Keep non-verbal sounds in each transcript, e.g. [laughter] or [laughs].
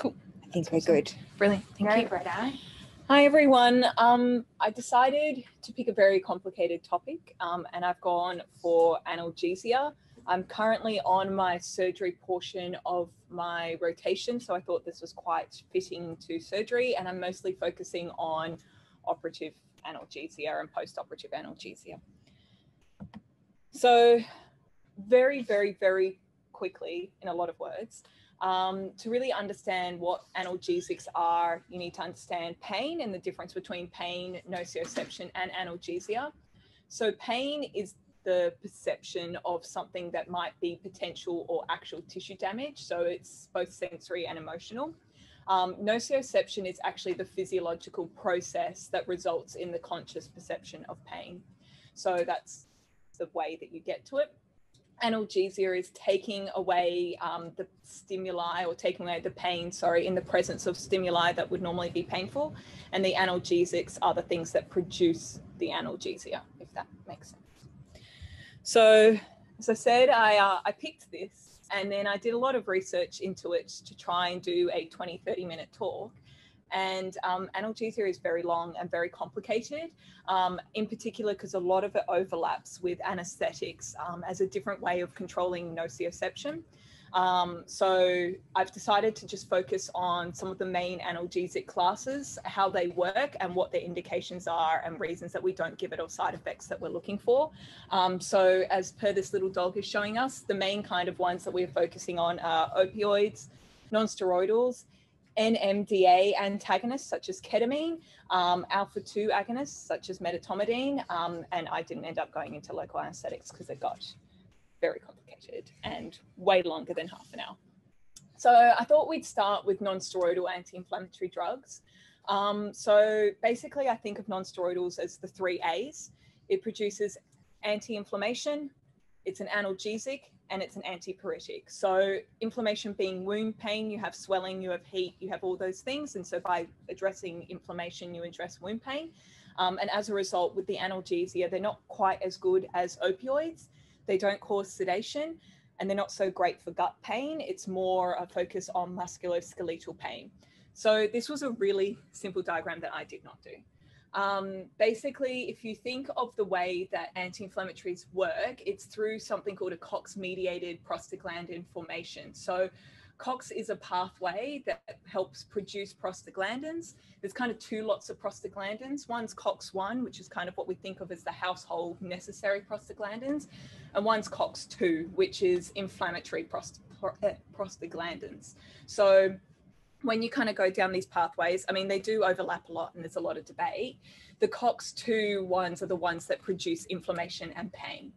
Cool. I think we're good. Brilliant. Thank Very you. bright eye. Hi, everyone. Um, I decided to pick a very complicated topic um, and I've gone for analgesia. I'm currently on my surgery portion of my rotation, so I thought this was quite fitting to surgery, and I'm mostly focusing on operative analgesia and post operative analgesia. So, very, very, very quickly, in a lot of words, um, to really understand what analgesics are, you need to understand pain and the difference between pain, nociception, and analgesia. So, pain is the perception of something that might be potential or actual tissue damage. So, it's both sensory and emotional. Um, nociception is actually the physiological process that results in the conscious perception of pain. So, that's the way that you get to it analgesia is taking away um, the stimuli or taking away the pain, sorry, in the presence of stimuli that would normally be painful. And the analgesics are the things that produce the analgesia, if that makes sense. So, as I said, I, uh, I picked this and then I did a lot of research into it to try and do a 20, 30 minute talk. And um, analgesia is very long and very complicated, um, in particular because a lot of it overlaps with anesthetics um, as a different way of controlling nociception. Um, so I've decided to just focus on some of the main analgesic classes, how they work and what their indications are and reasons that we don't give it or side effects that we're looking for. Um, so as per this little dog is showing us, the main kind of ones that we're focusing on are opioids, non-steroidals, NMDA antagonists such as ketamine, um, alpha 2 agonists such as medetomidine, um, and I didn't end up going into local anesthetics because it got very complicated and way longer than half an hour. So I thought we'd start with non-steroidal anti-inflammatory drugs. Um, so basically, I think of non-steroidals as the three A's. It produces anti-inflammation, it's an analgesic, and it's an antipyretic. So inflammation being wound pain, you have swelling, you have heat, you have all those things. And so by addressing inflammation, you address wound pain. Um, and as a result, with the analgesia, they're not quite as good as opioids. They don't cause sedation and they're not so great for gut pain. It's more a focus on musculoskeletal pain. So this was a really simple diagram that I did not do. Um, basically, if you think of the way that anti-inflammatories work, it's through something called a COX-mediated prostaglandin formation. So COX is a pathway that helps produce prostaglandins. There's kind of two lots of prostaglandins. One's COX-1, which is kind of what we think of as the household necessary prostaglandins, and one's COX-2, which is inflammatory prost eh, prostaglandins. So when you kind of go down these pathways, I mean, they do overlap a lot and there's a lot of debate. The COX2 ones are the ones that produce inflammation and pain.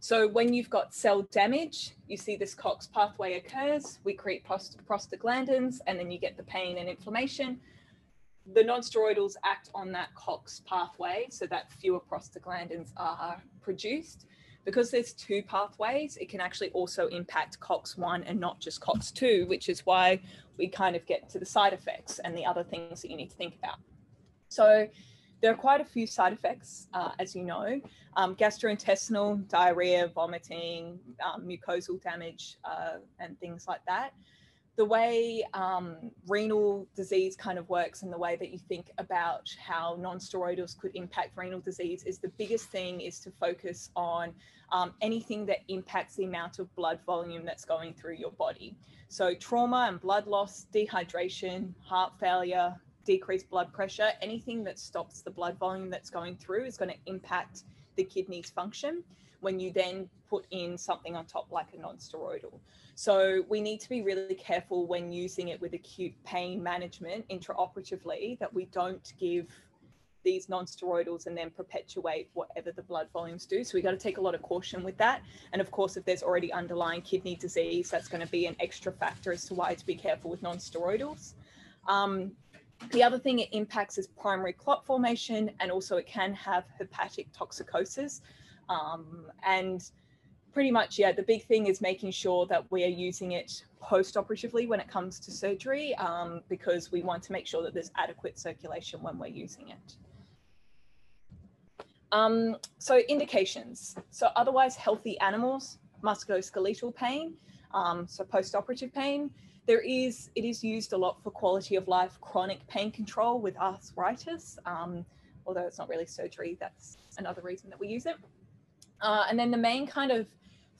So when you've got cell damage, you see this COX pathway occurs, we create prost prostaglandins, and then you get the pain and inflammation. The nonsteroidals act on that COX pathway so that fewer prostaglandins are produced. Because there's two pathways, it can actually also impact COX1 and not just COX2, which is why we kind of get to the side effects and the other things that you need to think about. So there are quite a few side effects, uh, as you know, um, gastrointestinal, diarrhea, vomiting, um, mucosal damage, uh, and things like that. The way um, renal disease kind of works and the way that you think about how non-steroidals could impact renal disease is the biggest thing is to focus on um, anything that impacts the amount of blood volume that's going through your body. So trauma and blood loss, dehydration, heart failure, decreased blood pressure, anything that stops the blood volume that's going through is going to impact the kidney's function when you then put in something on top like a non-steroidal. So we need to be really careful when using it with acute pain management intraoperatively that we don't give these non-steroidals and then perpetuate whatever the blood volumes do. So we got to take a lot of caution with that. And of course, if there's already underlying kidney disease, that's going to be an extra factor as to why to be careful with non-steroidals. Um, the other thing it impacts is primary clot formation, and also it can have hepatic toxicosis. Um, and pretty much, yeah, the big thing is making sure that we are using it post-operatively when it comes to surgery, um, because we want to make sure that there's adequate circulation when we're using it. Um, so indications. So otherwise healthy animals, musculoskeletal pain, um, so post-operative pain, there is, it is used a lot for quality of life, chronic pain control with arthritis, um, although it's not really surgery, that's another reason that we use it. Uh, and then the main kind of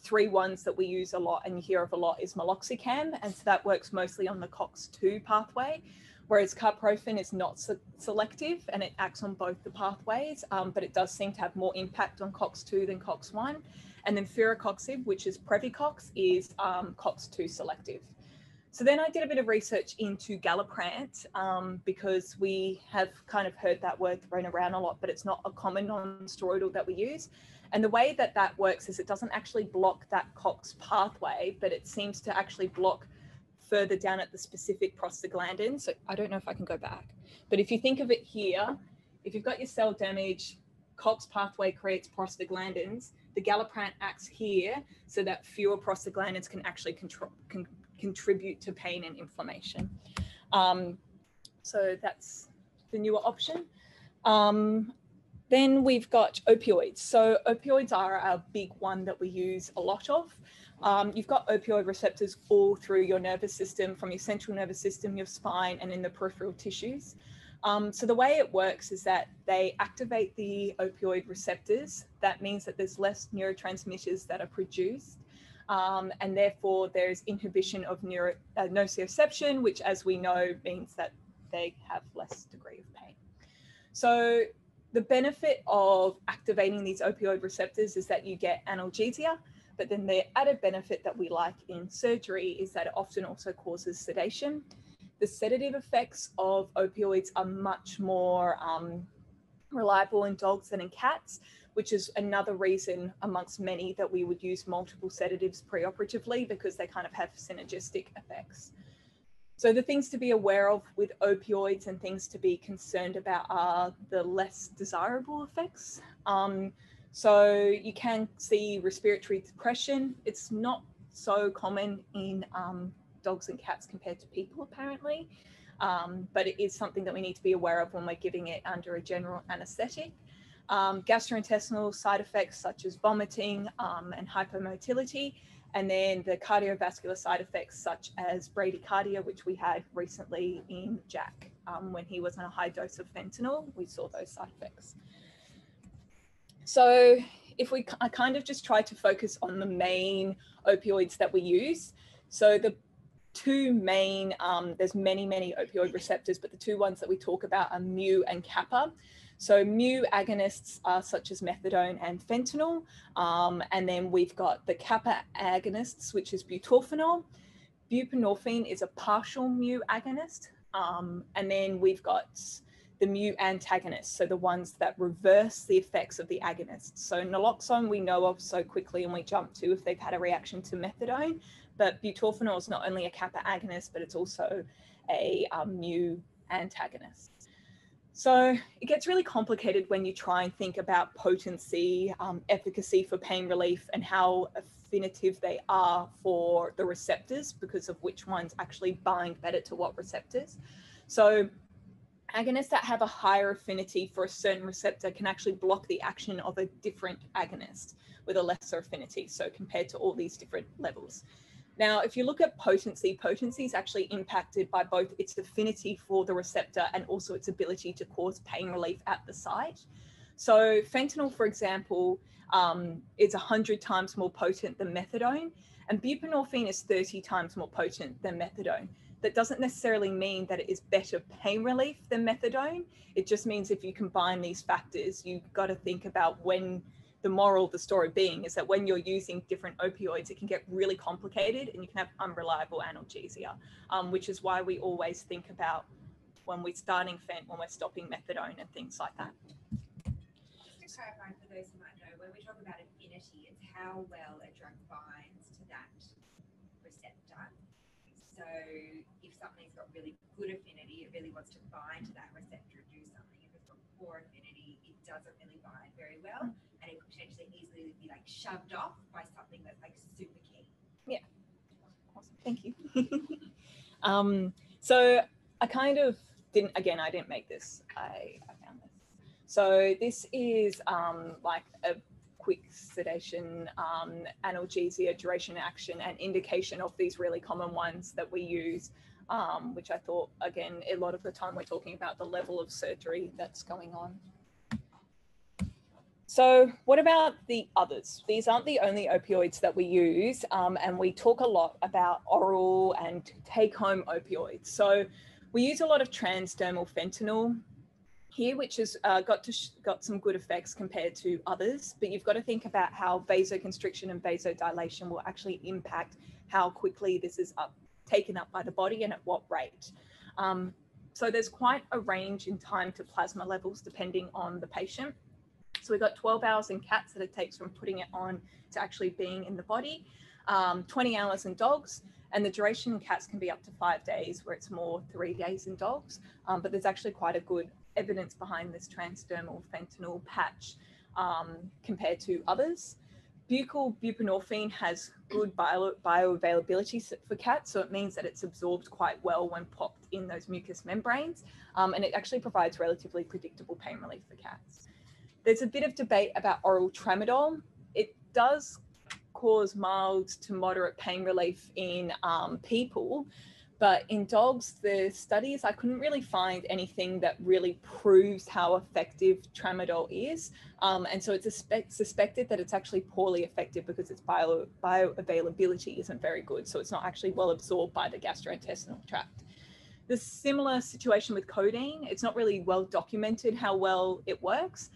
three ones that we use a lot and hear of a lot is meloxicam. And so that works mostly on the COX-2 pathway, whereas carprofen is not so selective and it acts on both the pathways, um, but it does seem to have more impact on COX-2 than COX-1. And then firocoxib, which is Previcox, is um, COX-2 selective. So then I did a bit of research into Galliprant um, because we have kind of heard that word thrown around a lot, but it's not a common non-steroidal that we use. And the way that that works is it doesn't actually block that COX pathway, but it seems to actually block further down at the specific prostaglandin. So I don't know if I can go back, but if you think of it here, if you've got your cell damage, COX pathway creates prostaglandins. The Galliprant acts here so that fewer prostaglandins can actually control, can contribute to pain and inflammation. Um, so that's the newer option. Um, then we've got opioids. So opioids are a big one that we use a lot of. Um, you've got opioid receptors all through your nervous system, from your central nervous system, your spine, and in the peripheral tissues. Um, so the way it works is that they activate the opioid receptors. That means that there's less neurotransmitters that are produced. Um, and therefore there's inhibition of neuro, uh, nociception, which as we know means that they have less degree of pain. So the benefit of activating these opioid receptors is that you get analgesia, but then the added benefit that we like in surgery is that it often also causes sedation. The sedative effects of opioids are much more um, reliable in dogs than in cats, which is another reason amongst many that we would use multiple sedatives preoperatively because they kind of have synergistic effects. So the things to be aware of with opioids and things to be concerned about are the less desirable effects. Um, so you can see respiratory depression. It's not so common in um, dogs and cats compared to people, apparently. Um, but it is something that we need to be aware of when we're giving it under a general anesthetic. Um, gastrointestinal side effects such as vomiting um, and hypomotility, and then the cardiovascular side effects such as bradycardia, which we had recently in Jack um, when he was on a high dose of fentanyl, we saw those side effects. So if we I kind of just try to focus on the main opioids that we use. So the two main, um, there's many, many opioid receptors, but the two ones that we talk about are mu and kappa. So mu agonists are such as methadone and fentanyl. Um, and then we've got the kappa agonists, which is butorphanol. Buprenorphine is a partial mu agonist. Um, and then we've got the mu antagonists, so the ones that reverse the effects of the agonists. So naloxone we know of so quickly and we jump to if they've had a reaction to methadone, but butorphanol is not only a kappa agonist, but it's also a um, mu antagonist. So it gets really complicated when you try and think about potency, um, efficacy for pain relief, and how affinitive they are for the receptors because of which ones actually bind better to what receptors. So agonists that have a higher affinity for a certain receptor can actually block the action of a different agonist with a lesser affinity. So compared to all these different levels. Now, if you look at potency, potency is actually impacted by both its affinity for the receptor and also its ability to cause pain relief at the site. So fentanyl, for example, um, is 100 times more potent than methadone, and buprenorphine is 30 times more potent than methadone. That doesn't necessarily mean that it is better pain relief than methadone. It just means if you combine these factors, you've got to think about when the moral of the story being is that when you're using different opioids, it can get really complicated and you can have unreliable analgesia, um, which is why we always think about when we're starting Fent, when we're stopping methadone and things like that. Just to clarify for those who might know, when we talk about affinity, it's how well a drug binds to that receptor. So if something's got really good affinity, it really wants to bind to that receptor and do something. If it's got poor affinity, it doesn't really bind very well and it could potentially easily be like shoved off by something that's like super key. Yeah. Awesome. Thank you. [laughs] um, so I kind of didn't, again, I didn't make this. I, I found this. So this is um, like a quick sedation, um, analgesia, duration action, and indication of these really common ones that we use, um, which I thought, again, a lot of the time we're talking about the level of surgery that's going on. So what about the others? These aren't the only opioids that we use, um, and we talk a lot about oral and take-home opioids. So we use a lot of transdermal fentanyl here, which has uh, got to got some good effects compared to others. But you've got to think about how vasoconstriction and vasodilation will actually impact how quickly this is up, taken up by the body and at what rate. Um, so there's quite a range in time to plasma levels depending on the patient. So we've got 12 hours in cats that it takes from putting it on to actually being in the body, um, 20 hours in dogs, and the duration in cats can be up to five days, where it's more three days in dogs. Um, but there's actually quite a good evidence behind this transdermal fentanyl patch um, compared to others. Buccal buprenorphine has good bio, bioavailability for cats, so it means that it's absorbed quite well when popped in those mucous membranes, um, and it actually provides relatively predictable pain relief for cats. There's a bit of debate about oral tramadol. It does cause mild to moderate pain relief in um, people, but in dogs, the studies, I couldn't really find anything that really proves how effective tramadol is. Um, and so it's suspect, suspected that it's actually poorly effective because its bio, bioavailability isn't very good. So it's not actually well absorbed by the gastrointestinal tract. The similar situation with codeine, it's not really well documented how well it works.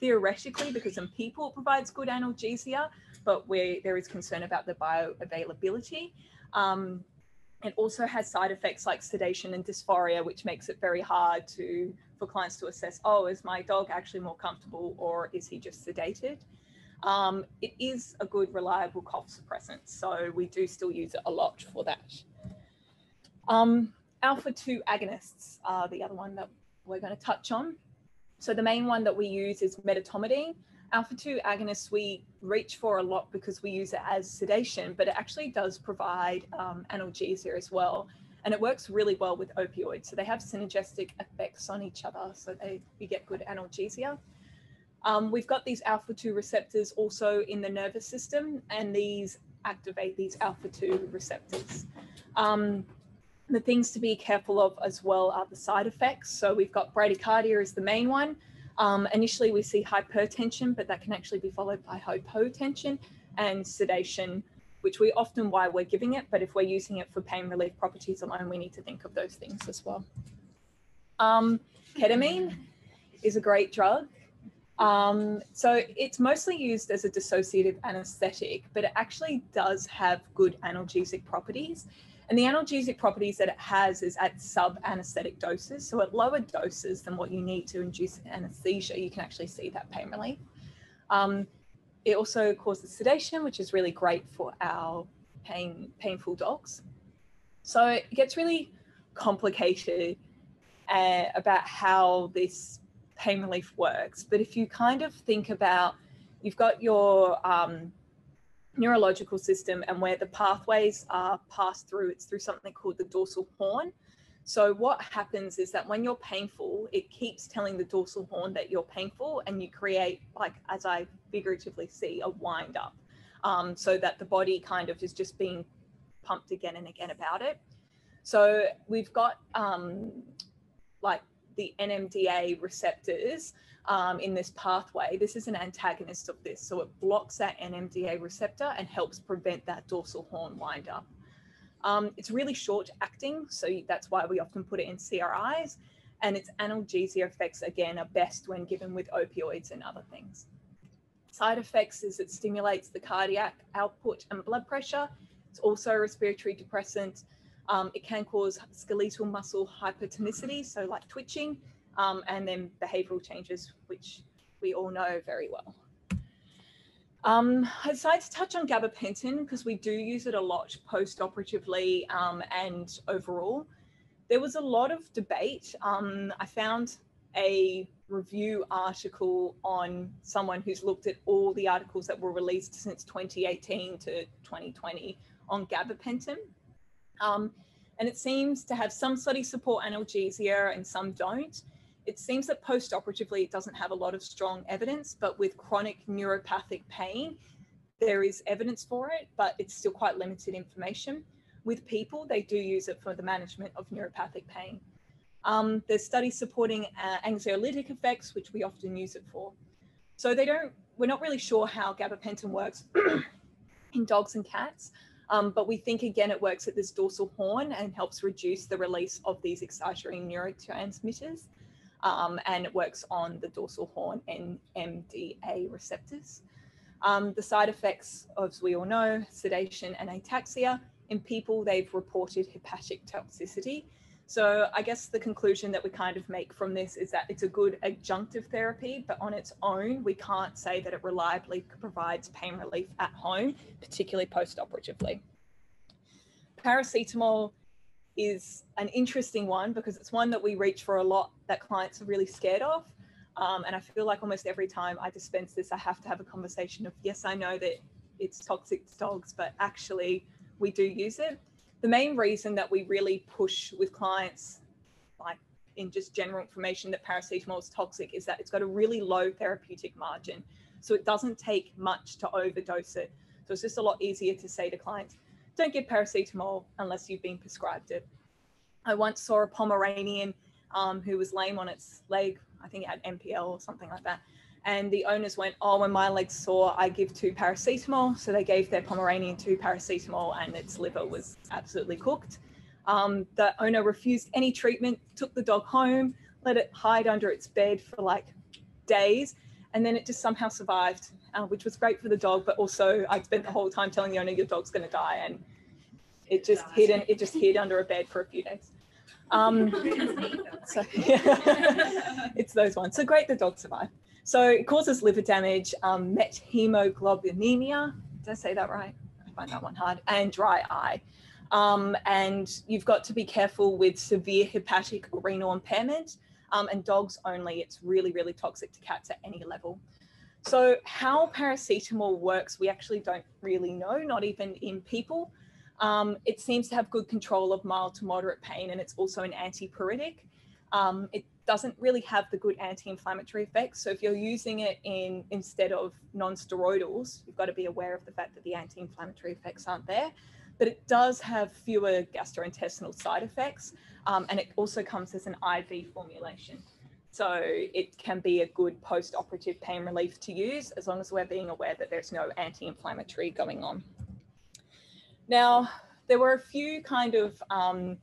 Theoretically, because in people it provides good analgesia, but where there is concern about the bioavailability. Um, it also has side effects like sedation and dysphoria, which makes it very hard to for clients to assess, oh, is my dog actually more comfortable or is he just sedated? Um, it is a good, reliable cough suppressant. So we do still use it a lot for that. Um, alpha 2 agonists are the other one that we're going to touch on. So the main one that we use is medetomidine alpha 2 agonists we reach for a lot because we use it as sedation, but it actually does provide um, analgesia as well. And it works really well with opioids. So they have synergistic effects on each other. So they, you get good analgesia. Um, we've got these alpha 2 receptors also in the nervous system, and these activate these alpha 2 receptors. Um, the things to be careful of as well are the side effects. So we've got bradycardia is the main one. Um, initially, we see hypertension, but that can actually be followed by hypotension and sedation, which we often why we're giving it. But if we're using it for pain relief properties alone, we need to think of those things as well. Um, ketamine is a great drug. Um, so it's mostly used as a dissociative anesthetic, but it actually does have good analgesic properties. And the analgesic properties that it has is at sub anesthetic doses. So at lower doses than what you need to induce anesthesia, you can actually see that pain relief. Um, it also causes sedation, which is really great for our pain, painful dogs. So it gets really complicated uh, about how this pain relief works. But if you kind of think about, you've got your um, neurological system and where the pathways are passed through, it's through something called the dorsal horn. So what happens is that when you're painful, it keeps telling the dorsal horn that you're painful and you create, like, as I figuratively see, a wind up um, so that the body kind of is just being pumped again and again about it. So we've got um, like the NMDA receptors um, in this pathway. This is an antagonist of this. So it blocks that NMDA receptor and helps prevent that dorsal horn wind up. Um, it's really short acting, so that's why we often put it in CRIs. And its analgesia effects, again, are best when given with opioids and other things. Side effects is it stimulates the cardiac output and blood pressure. It's also a respiratory depressant. Um, it can cause skeletal muscle hypertonicity, so like twitching, um, and then behavioral changes, which we all know very well. Um, I decided to touch on gabapentin because we do use it a lot post-operatively um, and overall. There was a lot of debate. Um, I found a review article on someone who's looked at all the articles that were released since 2018 to 2020 on gabapentin. Um, and it seems to have some studies support analgesia and some don't it seems that post-operatively it doesn't have a lot of strong evidence, but with chronic neuropathic pain, there is evidence for it, but it's still quite limited information. With people, they do use it for the management of neuropathic pain. Um, there's studies supporting uh, anxiolytic effects, which we often use it for. So they don't, we're not really sure how gabapentin works [clears throat] in dogs and cats, um, but we think again it works at this dorsal horn and helps reduce the release of these excitatory neurotransmitters. Um, and it works on the dorsal horn and NMDA receptors. Um, the side effects, as we all know, sedation and ataxia. In people, they've reported hepatic toxicity. So I guess the conclusion that we kind of make from this is that it's a good adjunctive therapy, but on its own, we can't say that it reliably provides pain relief at home, particularly post-operatively. Paracetamol is an interesting one because it's one that we reach for a lot that clients are really scared of. Um, and I feel like almost every time I dispense this, I have to have a conversation of, yes, I know that it's toxic to dogs, but actually we do use it the main reason that we really push with clients, like in just general information that paracetamol is toxic, is that it's got a really low therapeutic margin. So it doesn't take much to overdose it. So it's just a lot easier to say to clients, don't give paracetamol unless you've been prescribed it. I once saw a Pomeranian um, who was lame on its leg. I think it had MPL or something like that. And the owners went, Oh, when my leg's sore, I give two paracetamol. So they gave their Pomeranian two paracetamol, and its liver was absolutely cooked. Um, the owner refused any treatment, took the dog home, let it hide under its bed for like days, and then it just somehow survived, uh, which was great for the dog. But also, I spent the whole time telling the owner, Your dog's going to die. And it just hid in, it just hid under a bed for a few days. Um, [laughs] so yeah, [laughs] it's those ones. So great, the dog survived. So it causes liver damage, um, methemoglobinemia. Did I say that right? I find that one hard. And dry eye. Um, and you've got to be careful with severe hepatic renal impairment. Um, and dogs only, it's really, really toxic to cats at any level. So how paracetamol works, we actually don't really know, not even in people. Um, it seems to have good control of mild to moderate pain, and it's also an antipyretic. Um, it doesn't really have the good anti-inflammatory effects. So if you're using it in instead of non-steroidals, you've got to be aware of the fact that the anti-inflammatory effects aren't there. But it does have fewer gastrointestinal side effects, um, and it also comes as an IV formulation. So it can be a good post-operative pain relief to use as long as we're being aware that there's no anti-inflammatory going on. Now, there were a few kind of um,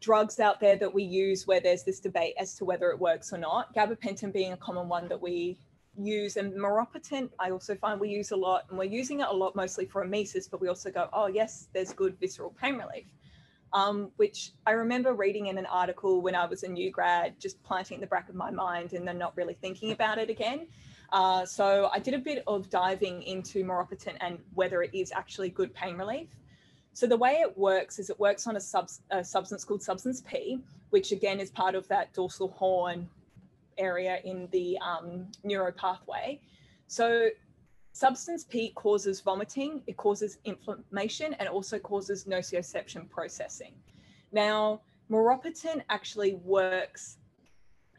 drugs out there that we use where there's this debate as to whether it works or not. Gabapentin being a common one that we use and maropitant I also find we use a lot and we're using it a lot mostly for emesis, but we also go, oh yes, there's good visceral pain relief. Um, which I remember reading in an article when I was a new grad, just planting in the back of my mind and then not really thinking about it again. Uh, so I did a bit of diving into maropitant and whether it is actually good pain relief. So the way it works is it works on a, a substance called substance P, which again is part of that dorsal horn area in the um, neuro pathway. So substance P causes vomiting, it causes inflammation, and also causes nociception processing. Now, maropitant actually works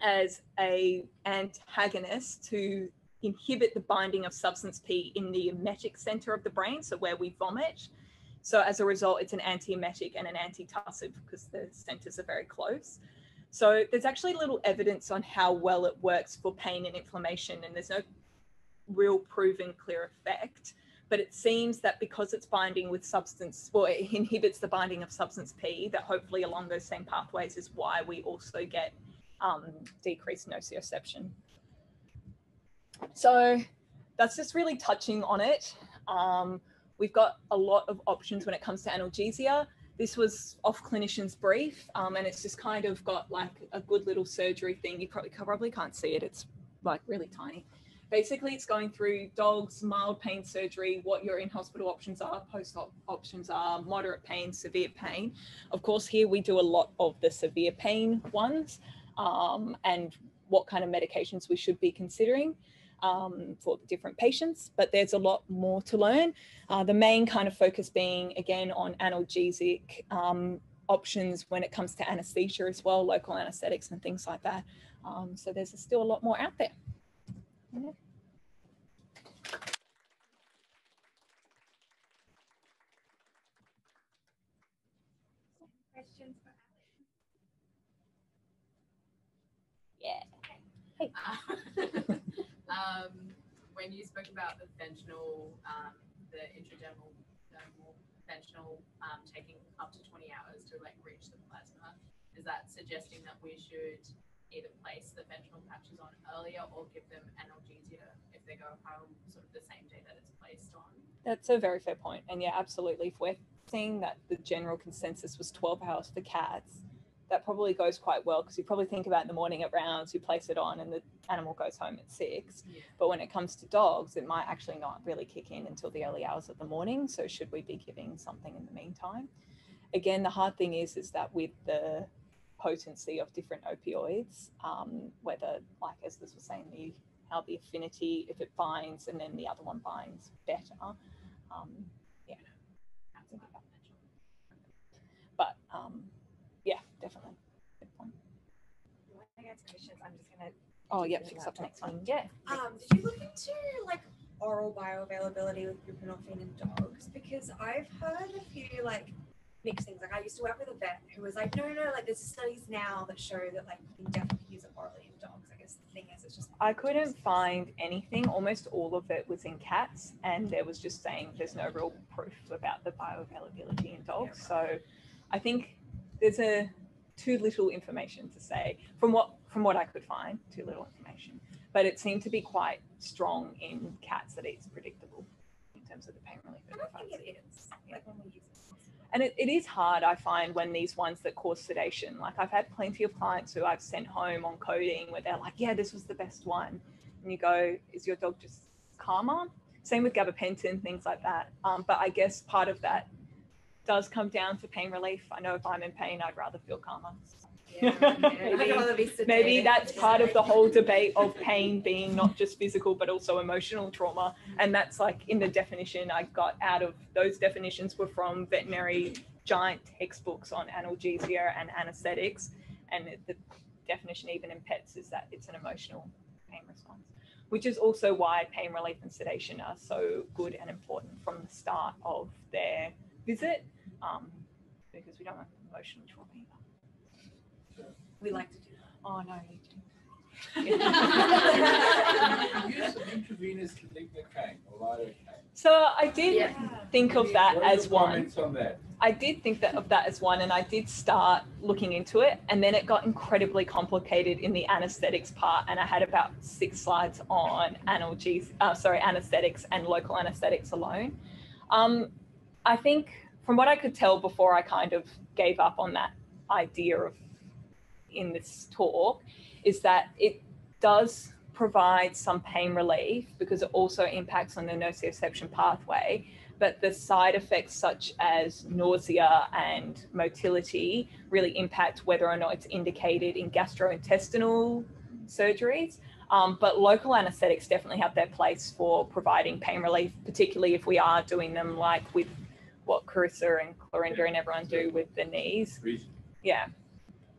as a antagonist to inhibit the binding of substance P in the emetic center of the brain, so where we vomit. So as a result, it's an anti-emetic and an antitussive because the centers are very close. So there's actually little evidence on how well it works for pain and inflammation, and there's no real proven clear effect. But it seems that because it's binding with substance, well, it inhibits the binding of substance P, that hopefully along those same pathways is why we also get um, decreased nociception. So that's just really touching on it. Um, we've got a lot of options when it comes to analgesia. This was off clinician's brief, um, and it's just kind of got like a good little surgery thing. You probably probably can't see it. It's like really tiny. Basically, it's going through dogs, mild pain surgery, what your in-hospital options are, post-op options are, moderate pain, severe pain. Of course, here we do a lot of the severe pain ones, um, and what kind of medications we should be considering um, for different patients, but there's a lot more to learn. Uh, the main kind of focus being again on analgesic um, options when it comes to anesthesia as well, local anesthetics and things like that. Um, so there's still a lot more out there. Yeah. Questions for Alex? Yeah. [laughs] um, when you spoke about the fentanyl, um, the intradermal dermal fentanyl um, taking up to 20 hours to like reach the plasma, is that suggesting that we should either place the fentanyl patches on earlier or give them analgesia if they go home sort of the same day that it's placed on? That's a very fair point. And yeah, absolutely. If we're seeing that the general consensus was 12 hours for cats, that probably goes quite well because you probably think about in the morning at rounds, you place it on and the animal goes home at six. Yeah. But when it comes to dogs, it might actually not really kick in until the early hours of the morning. So should we be giving something in the meantime? Again, the hard thing is is that with the potency of different opioids, um, whether like as this was saying, the how the affinity if it binds and then the other one binds better. Um, yeah, Outside of fentanyl. but um, definitely. Good point. When I get to questions, I'm just gonna. Oh, yeah, keep fix up the next one. Yeah. Um, did you look into like oral bioavailability with buprenorphine in dogs? Because I've heard a few like mixed things. Like I used to work with a vet who was like, no, no, like there's studies now that show that like you can definitely use it orally in dogs. I guess the thing is, it's just I couldn't find anything. Almost all of it was in cats, and there was just saying there's no real proof about the bioavailability in dogs. So I think there's a too little information to say from what from what I could find. Too little information, but it seemed to be quite strong in cats that it's predictable in terms of the pain relief. I don't provides. think it is. Like when we use it. And it, it is hard, I find, when these ones that cause sedation. Like I've had plenty of clients who I've sent home on codeine where they're like, yeah, this was the best one. And you go, is your dog just calmer? Same with gabapentin, things like that. Um, but I guess part of that does come down to pain relief. I know if I'm in pain, I'd rather feel calmer. Yeah, [laughs] Maybe- I'd rather be Maybe that's part of the whole debate of pain being not just physical, but also emotional trauma. And that's like in the definition I got out of those definitions were from veterinary giant textbooks on analgesia and anesthetics. And the definition, even in pets, is that it's an emotional pain response, which is also why pain relief and sedation are so good and important from the start of their visit, um, because we don't want emotional trauma either. We like to do that. Oh, no, you do. [laughs] Use of intravenous lignocaine or lidocaine. So I did Yeah. think of that What as one. comments on that? I did think that of that as one, and I did start looking into it, and then it got incredibly complicated in the anesthetics part, and I had about six slides on analgesics, uh, sorry, anesthetics and local anesthetics alone. Um, I think from what I could tell before I kind of gave up on that idea of in this talk, is that it does provide some pain relief because it also impacts on the nociception pathway but the side effects such as nausea and motility really impact whether or not it's indicated in gastrointestinal surgeries. Um, but local anesthetics definitely have their place for providing pain relief, particularly if we are doing them like with what Carissa and Clorinda and everyone do with the knees. Yeah.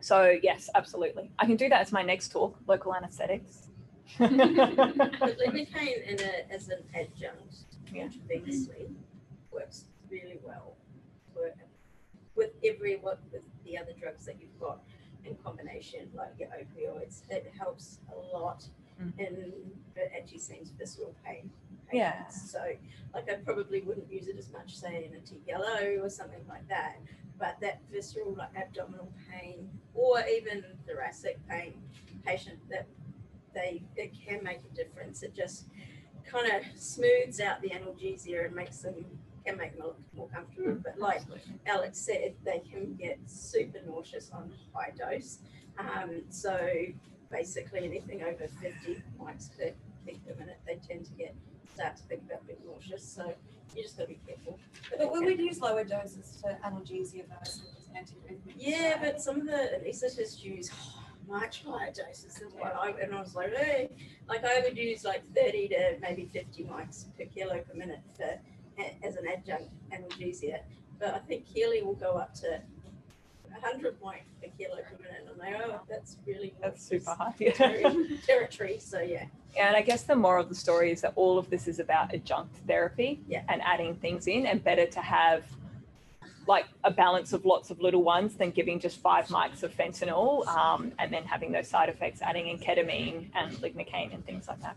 So yes, absolutely. I can do that as my next talk, local anesthetics. But lidocaine [laughs] in a, as an adjunct Yeah. intravenously works really well for, with every what with the other drugs that you've got in combination, like your opioids. It helps a lot Mm. in the anti-seems visceral pain. Yeah. So, like, I probably wouldn't use it as much, say, in a TPLO or something like that. But that visceral, like abdominal pain, or even thoracic pain patient, that they it can make a difference. It just kind of smooths out the analgesia and makes them can make them look more comfortable. But like Alex said, they can get super nauseous on high dose. Um, so basically, anything over 50 mics per per minute, they tend to get start to think about being nauseous. So you just got to be careful. But we would use lower doses to analgesia versus antiarrhythmics. yeah, but some of the anaesthetists use much higher doses than what I and I was like, hey, like I would use like 30 to maybe 50 mics per kilo per minute for as an adjunct analgesia. But I think Keely will go up to hundred point a kilo per minute. I'm like, oh, that's really. That's super high. Territory, [laughs] territory, so yeah. And I guess the moral of the story is that all of this is about adjunct therapy Yeah. and adding things in, and better to have like a balance of lots of little ones than giving just five mics of fentanyl um, and then having those side effects, adding in ketamine and lignocaine and things like that.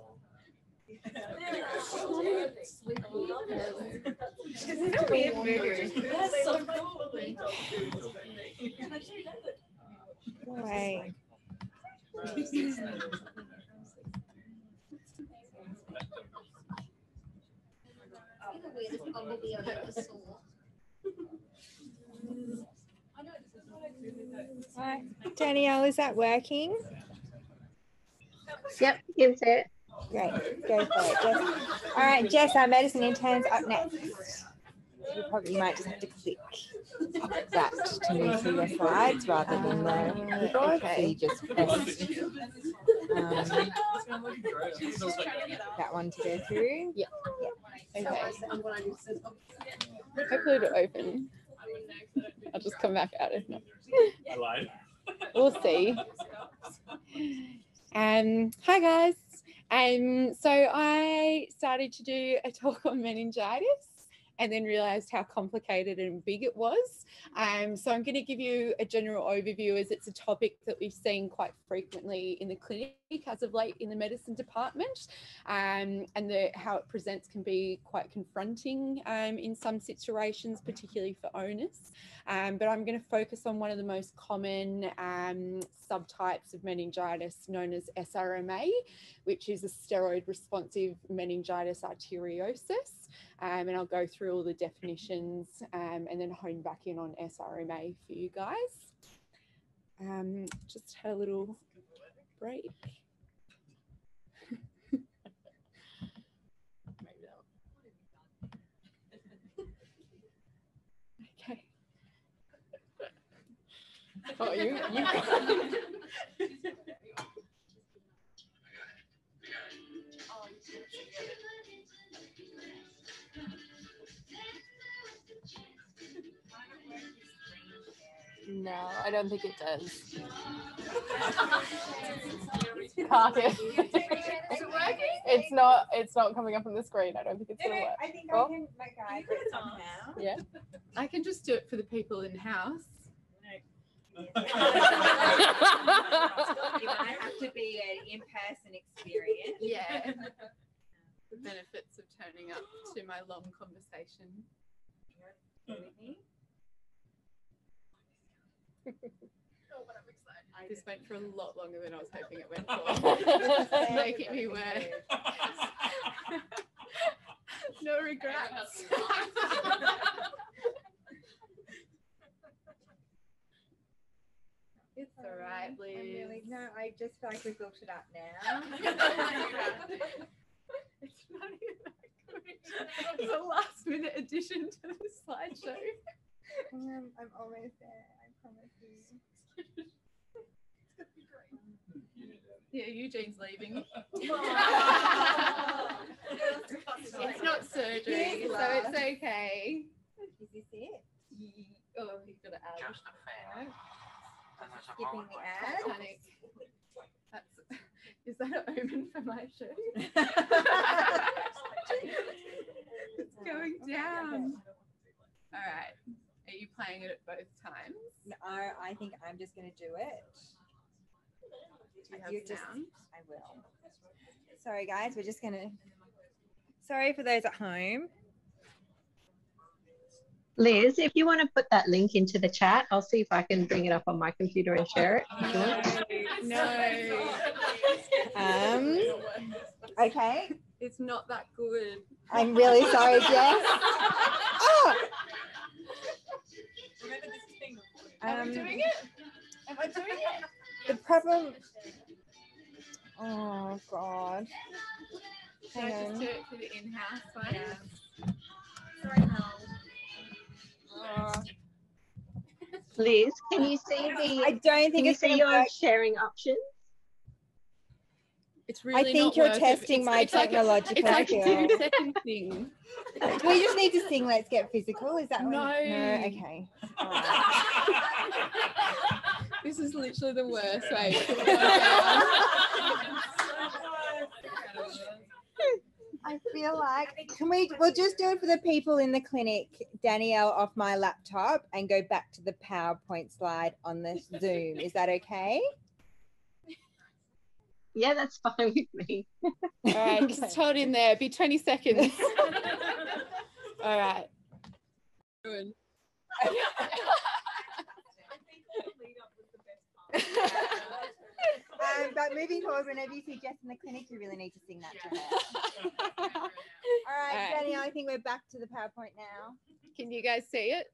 Wait. Right. Danielle, is that working? Yep, you can say it. Great. Go for it. Jess. All right, Jess, our medicine intern's up next. You probably might just have to click that to move through your slides rather than the keyboard. So you just press um, that one to go through. Yeah. Okay. Hopefully it'll open. I'll just come back out if not. I lied. We'll see. [laughs] Um, hi guys. Um, so I started to do a talk [laughs] on meningitis and then realized how complicated and big it was. Um, so I'm going to give you a general overview as it's a topic that we've seen quite frequently in the clinic as of late in the medicine department. Um, and the, how it presents can be quite confronting um, in some situations, particularly for owners. Um, but I'm going to focus on one of the most common um, subtypes of meningitis known as SRMA, which is a steroid responsive meningitis arteritis. Um, and I'll go through all the definitions um, and then hone back in on SRMA for you guys. Just had a little break. Oh, you, you. [laughs] No, I don't think it does. Can't it? Is working? It's not. It's not coming up on the screen. I don't think it's gonna work. I think Oh. can make guide it somehow. Yeah. I can just do it for the people in house. It might have to be an in-person [laughs] experience. Yeah. the benefits of turning up to my long conversation. Oh, but I'm excited. This went for a lot longer than I was hoping it went for. It's making me worse. [laughs] no regrets. [laughs] it's all right, I'm really, no, I just feel like we built it up now. [laughs] [laughs] it's not even that good. [laughs] It's a last minute addition to the slideshow. Um, I'm almost there, I promise you. Yeah, Eugene's leaving. it's not surgery, so it's okay. Is this it? Ye- Oh, he's got an ad. Alright. Skipping the ad. Panic. That's, is that an omen for my show? [laughs] it's going down. All right. Are you playing it at both times? No, I think I'm just gonna do it. Do you have You just- I will. Sorry, guys, we're just gonna. Sorry for those at home. Liz, if you want to put that link into the chat, I'll see if I can bring it up on my computer and share it. No. Um, okay. It's not that good. I'm really sorry, [laughs] Jess. Oh, Remember this is being recorded. Am I um, doing it? Am I doing it? the problem. Oh God. Should I just do it for the in-house one? Sorry, Mel. Liz, can you see the? I don't can think you see your work. sharing options? It's really I think not you're worth testing It's- my it's like a- technological It's like a skill. thing. [laughs] We just need to sing "Let's Get Physical"? Is that what- No. No. Okay. All right. [laughs] This is literally the worst way. [laughs] to go down. I feel like can we? We'll just do it for the people in the clinic. Danielle off my laptop and go back to the PowerPoint slide on the [laughs] Zoom. Is that okay? Yeah, that's fine with me. All right, just hold in there. Be 20 seconds. [laughs] All right. Good. Um, but [laughs] moving forward, whenever you see Jess in the clinic, you really need to sing that to her. [laughs] All right, Alright. Danielle, I think we're back to the PowerPoint now. Can you guys see it?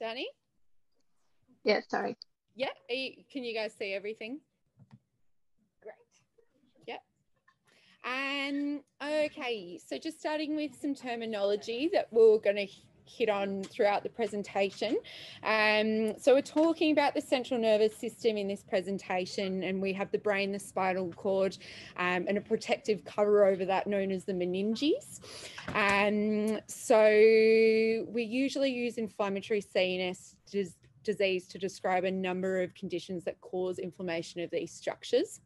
Danny? Yeah, sorry. Yeah. Are you, can you guys see everything? Great. Yep. And okay, so just starting with some terminology that we're going to hit on throughout the presentation. Um, so we're talking about the central nervous system in this presentation, and we have the brain, the spinal cord, um, and a protective cover over that known as the meninges. Um, so we usually use inflammatory CNS disease to describe a number of conditions that cause inflammation of these structures.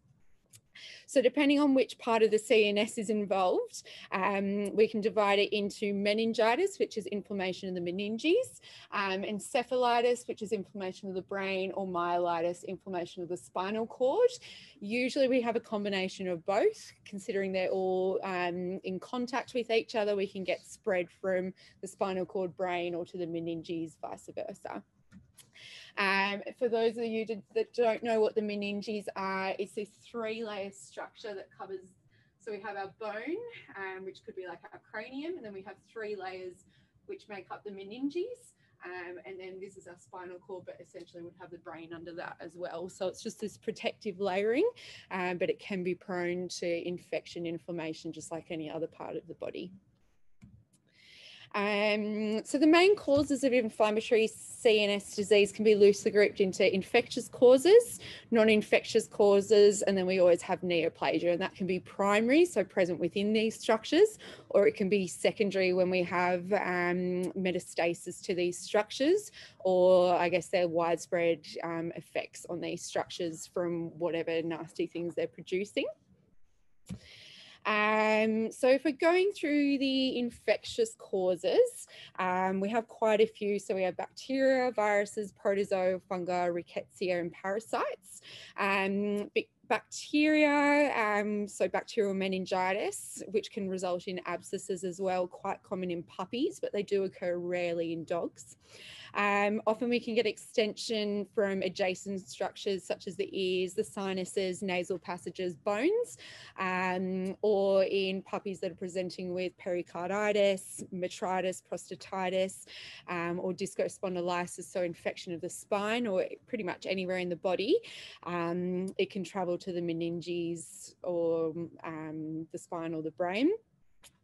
So depending on which part of the CNS is involved, um, we can divide it into meningitis, which is inflammation of the meninges, um, encephalitis, which is inflammation of the brain, or myelitis, inflammation of the spinal cord. Usually we have a combination of both, considering they're all um, in contact with each other, we can get spread from the spinal cord brain or to the meninges, vice versa. Um, for those of you that- don't know what the meninges are, it's this three layer structure that covers. So we have our bone, um, which could be like our cranium, and then we have three layers which make up the meninges. Um, and then this is our spinal cord, but essentially would have the brain under that as well. So it's just this protective layering, um, but it can be prone to infection, inflammation, just like any other part of the body. Um, so the main causes of inflammatory CNS disease can be loosely grouped into infectious causes, non-infectious causes, and then we always have neoplasia, and that can be primary, so present within these structures, or it can be secondary when we have um, metastasis to these structures, or I guess their widespread um, effects on these structures from whatever nasty things they're producing. Um, so if we're going through the infectious causes, um, we have quite a few. So we have bacteria, viruses, protozoa, fungi, rickettsia, and parasites. Um, bacteria, um, so bacterial meningitis, which can result in abscesses as well, quite common in puppies, but they do occur rarely in dogs. Um, often we can get extension from adjacent structures such as the ears, the sinuses, nasal passages, bones, um, or in puppies that are presenting with pericarditis, metritis, prostatitis, um, or discospondylitis, so infection of the spine or pretty much anywhere in the body. Um, it can travel to the meninges or um, the spine or the brain.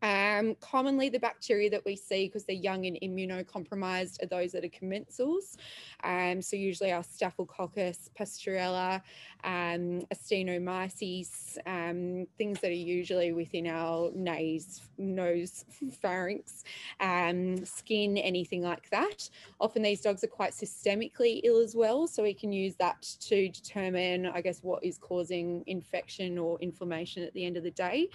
Um, commonly, the bacteria that we see because they're young and immunocompromised are those that are commensals. Um, so, usually our Staphylococcus, Pasteurella, um, Actinomyces, um, things that are usually within our nose, nose pharynx, um, skin, anything like that. Often these dogs are quite systemically ill as well, so we can use that to determine, I guess, what is causing infection or inflammation at the end of the day.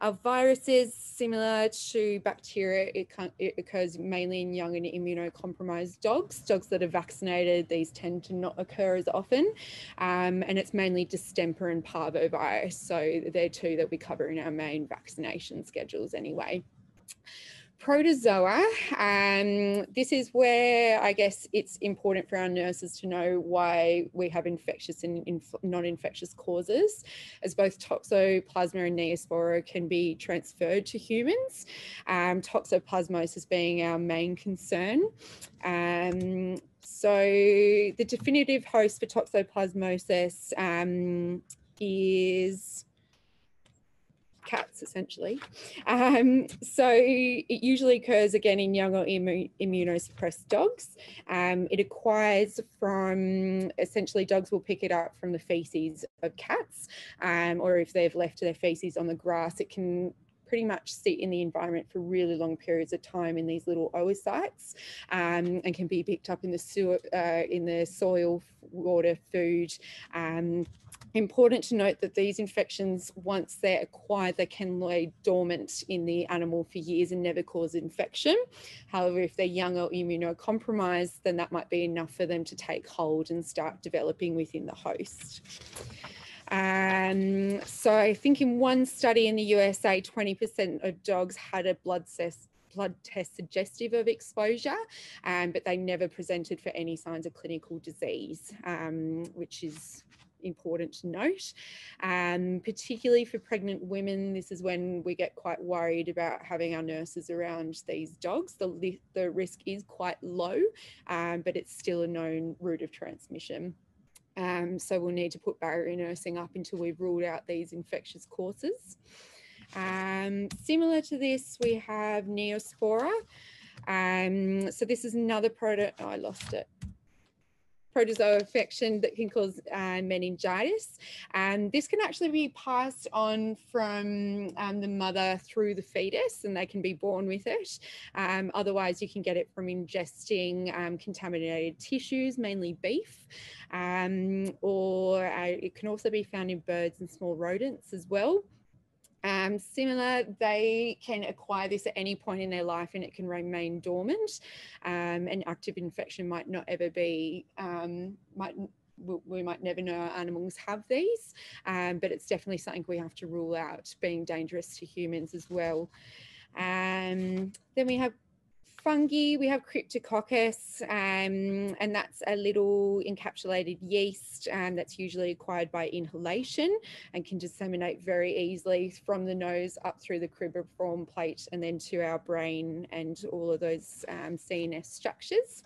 Our viruses, similar to bacteria, it, can, it occurs mainly in young and immunocompromised dogs. Dogs that are vaccinated, these tend to not occur as often. Um, and it's mainly distemper and parvovirus. So they're two that we cover in our main vaccination schedules anyway. Protozoa. Um, this is where I guess it's important for our nurses to know why we have infectious and inf- non-infectious causes, as both toxoplasma and neospora can be transferred to humans. Um, toxoplasmosis being our main concern. Um, so the definitive host for toxoplasmosis um, is cats essentially. Um, so it usually occurs again in young or immu- immunosuppressed dogs. Um, it acquires from essentially dogs will pick it up from the feces of cats, um, or if they've left their feces on the grass, it can pretty much sit in the environment for really long periods of time in these little oocytes um, and can be picked up in the sewer, uh, in the soil, water, food, um, Important to note that these infections, once they're acquired, they can lay dormant in the animal for years and never cause infection. However, if they're young or immunocompromised, then that might be enough for them to take hold and start developing within the host. Um, so I think in one study in the USA, 20% of dogs had a blood test blood test suggestive of exposure, um, but they never presented for any signs of clinical disease, um, which is important to note. Um, particularly for pregnant women, this is when we get quite worried about having our nurses around these dogs. The, the risk is quite low, um, but it's still a known route of transmission. Um, so we'll need to put barrier nursing up until we've ruled out these infectious causes. Um, similar to this, we have Neospora. Um, so this is another product. Oh, I lost it protozoa infection that can cause uh, meningitis. And this can actually be passed on from um, the mother through the fetus and they can be born with it. Um, otherwise, you can get it from ingesting um, contaminated tissues, mainly beef, um, or uh, it can also be found in birds and small rodents as well. Um, similar, they can acquire this at any point in their life and it can remain dormant. Um, and active infection might not ever be, um, might we might never know our animals have these, um, but it's definitely something we have to rule out being dangerous to humans as well. Um, then we have fungi, we have Cryptococcus, um, and that's a little encapsulated yeast um, that's usually acquired by inhalation and can disseminate very easily from the nose up through the cribriform plate and then to our brain and all of those um, CNS structures.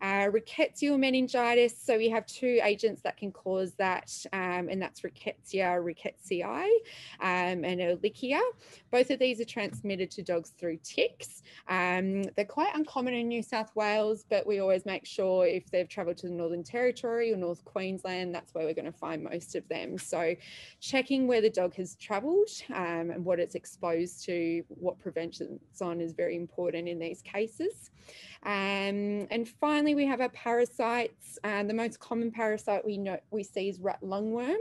Uh, rickettsial meningitis, so we have two agents that can cause that, um, and that's Rickettsia rickettsii um, and Ehrlichia. Both of these are transmitted to dogs through ticks. Um, they're quite uncommon in New South Wales, but we always make sure if they've travelled to the Northern Territory or North Queensland, that's where we're going to find most of them. So checking where the dog has travelled um, and what it's exposed to, what prevention's on is very important in these cases. Um, and finally, we have our parasites. Uh, the most common parasite we know we see is rat lungworm,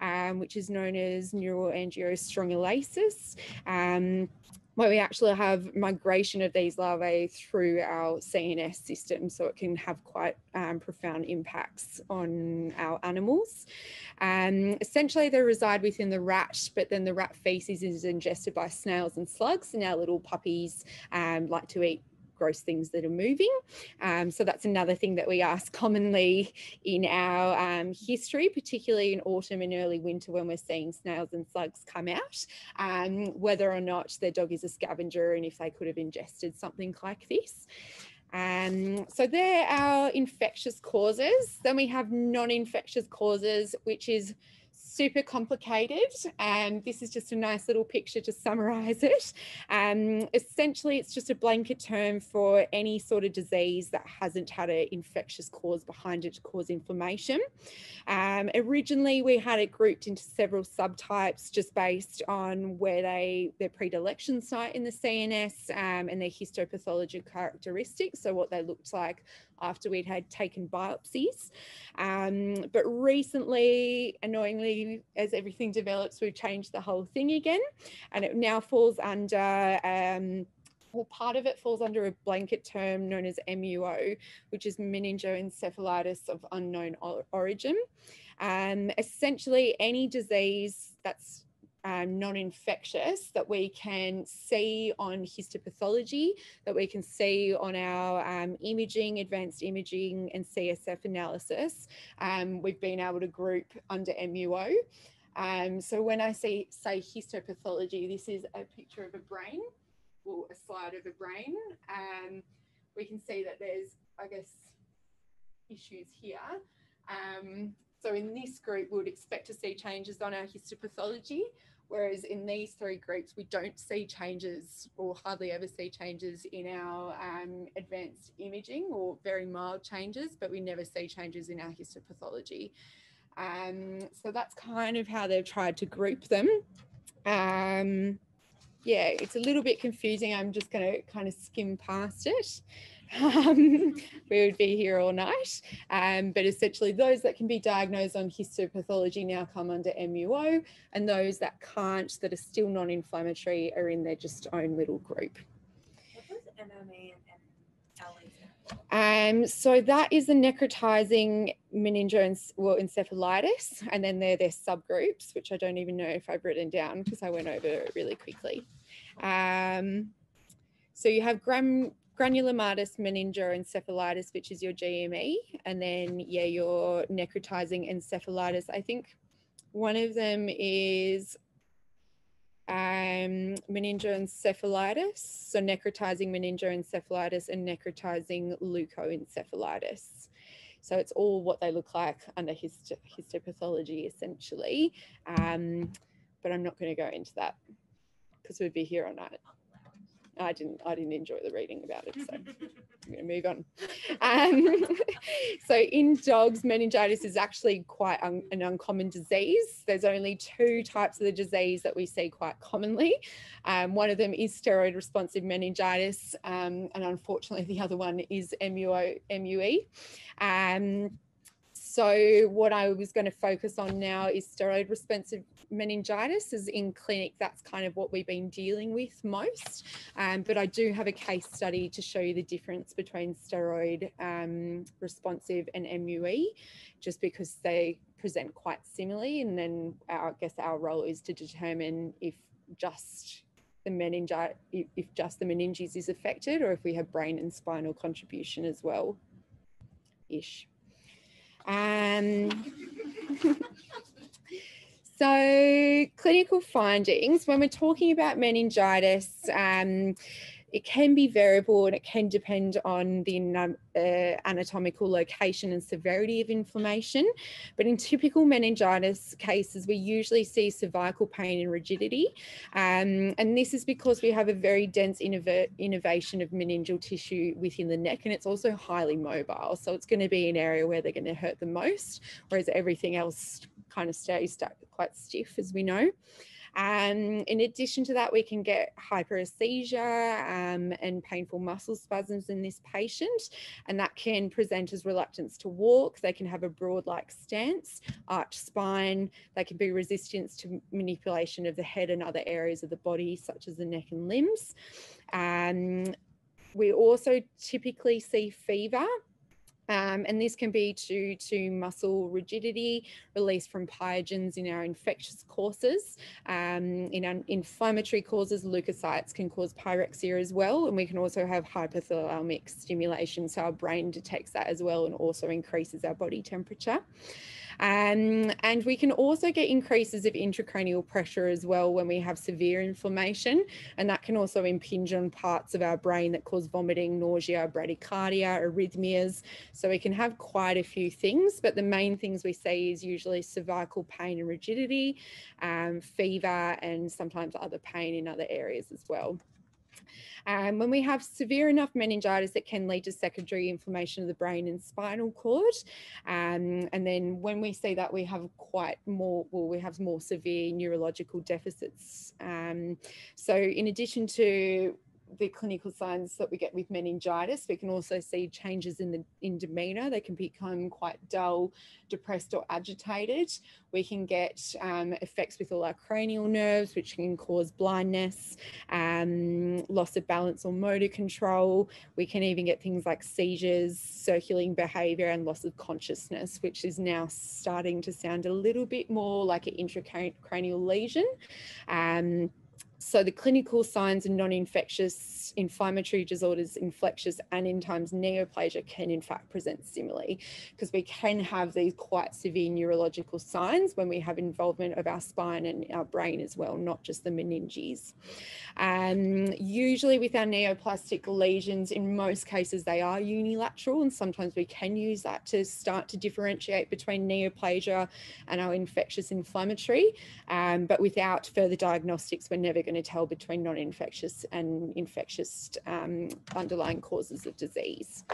um, which is known as neuroangiostrongylosis. Um, where we actually have migration of these larvae through our CNS system, so it can have quite um, profound impacts on our animals. Um, essentially, they reside within the rat, but then the rat feces is ingested by snails and slugs, and our little puppies um, like to eat gross things that are moving. Um, so that's another thing that we ask commonly in our um, history, particularly in autumn and early winter when we're seeing snails and slugs come out, um, whether or not their dog is a scavenger and if they could have ingested something like this. Um, so they're our infectious causes. Then we have non-infectious causes, which is super complicated. And this is just a nice little picture to summarize it. Um, essentially, it's just a blanket term for any sort of disease that hasn't had an infectious cause behind it to cause inflammation. Um, originally, we had it grouped into several subtypes just based on where they their predilection site in the CNS um, and their histopathology characteristics, so what they looked like after we'd had taken biopsies. Um, but recently, annoyingly, as everything develops, we've changed the whole thing again, and it now falls under. Um, well, part of it falls under a blanket term known as MUO, which is meningoencephalitis of unknown origin. Um, essentially, any disease that's um, non-infectious that we can see on histopathology, that we can see on our um, imaging, advanced imaging and CSF analysis, um, we've been able to group under MUO. Um, so when I say, say histopathology, this is a picture of a brain or a slide of a brain. Um, we can see that there's, I guess, issues here. Um, so in this group, we would expect to see changes on our histopathology, whereas in these three groups, we don't see changes or hardly ever see changes in our um, advanced imaging or very mild changes, but we never see changes in our histopathology. Um, so that's kind of how they've tried to group them. Um, yeah, it's a little bit confusing. I'm just going to kind of skim past it. Um, [laughs] we would be here all night. Um, but essentially, those that can be diagnosed on histopathology now come under MUO, and those that can't, that are still non inflammatory, are in their just own little group. What does MMA and LE stand for? Um, so that is the necrotizing meningoencephalitis, well, encephalitis, and then they're their subgroups, which I don't even know if I've written down because I went over it really quickly. Um, so you have gram, granulomatous meningoencephalitis, which is your GME, and then yeah, your necrotizing encephalitis. I think one of them is um, meningoencephalitis, so necrotizing meningoencephalitis and necrotizing leukoencephalitis. So it's all what they look like under hist- histopathology, essentially. Um, but I'm not going to go into that because we'd be here all night. I didn't. I didn't enjoy the reading about it, so [laughs] I'm going to move on. Um, [laughs] so in dogs, meningitis is actually quite un- an uncommon disease. There's only two types of the disease that we see quite commonly. Um, one of them is steroid responsive meningitis, um, and unfortunately, [laughs] the other one is MUO, MUE. So what I was going to focus on now is steroid responsive meningitis is in clinic. That's kind of what we've been dealing with most. Um, but I do have a case study to show you the difference between steroid um, responsive and MUE, just because they present quite similarly. And then our, I guess our role is to determine if just the meningitis, if just the meninges is affected or if we have brain and spinal contribution as well, ish. Um, [laughs] so clinical findings, when we're talking about meningitis, um, it can be variable and it can depend on the uh, anatomical location and severity of inflammation. But in typical meningitis cases, we usually see cervical pain and rigidity. Um, and this is because we have a very dense innervation of meningeal tissue within the neck, and it's also highly mobile. So it's going to be an area where they're going to hurt the most, whereas everything else kind of stays quite stiff, as we know. Um, in addition to that, we can get hyperesthesia um, and painful muscle spasms in this patient, and that can present as reluctance to walk. They can have a broad like stance, arched spine. They can be resistance to manipulation of the head and other areas of the body, such as the neck and limbs. Um, we also typically see fever um, and this can be due to muscle rigidity released from pyrogens in our infectious courses. Um, in inflammatory causes, leukocytes can cause pyrexia as well. And we can also have hypothalamic stimulation. So our brain detects that as well and also increases our body temperature. Um, and we can also get increases of intracranial pressure as well when we have severe inflammation. And that can also impinge on parts of our brain that cause vomiting, nausea, bradycardia, arrhythmias. So we can have quite a few things, but the main things we see is usually cervical pain and rigidity, um, fever, and sometimes other pain in other areas as well. Um, when we have severe enough meningitis, it can lead to secondary inflammation of the brain and spinal cord. Um, and then when we see that, we have quite more, well, we have more severe neurological deficits. Um, so in addition to the clinical signs that we get with meningitis. We can also see changes in the in demeanour. They can become quite dull, depressed, or agitated. We can get um, effects with all our cranial nerves, which can cause blindness, um, loss of balance or motor control. We can even get things like seizures, circulating behaviour, and loss of consciousness, which is now starting to sound a little bit more like an intracranial lesion. Um, so the clinical signs of non-infectious inflammatory disorders, infectious and in times neoplasia can in fact present similarly because we can have these quite severe neurological signs when we have involvement of our spine and our brain as well, not just the meninges. Um, usually with our neoplastic lesions, in most cases, they are unilateral and sometimes we can use that to start to differentiate between neoplasia and our infectious inflammatory. Um, but without further diagnostics, we're never going to tell between non-infectious and infectious um, underlying causes of disease.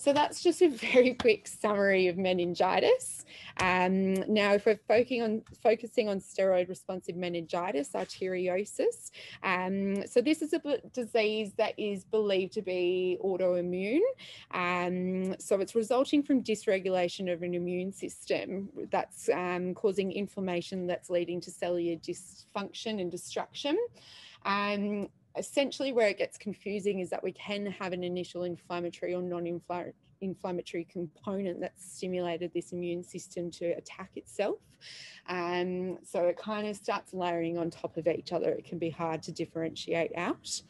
So that's just a very quick summary of meningitis. Um, now, if we're focusing on, focusing on steroid responsive meningitis, arteritis, um, so this is a disease that is believed to be autoimmune. Um, so it's resulting from dysregulation of an immune system that's um, causing inflammation that's leading to cellular dysfunction and destruction. Um, essentially where it gets confusing is that we can have an initial inflammatory or non-inflammatory component that's stimulated this immune system to attack itself. Um, so it kind of starts layering on top of each other. It can be hard to differentiate out.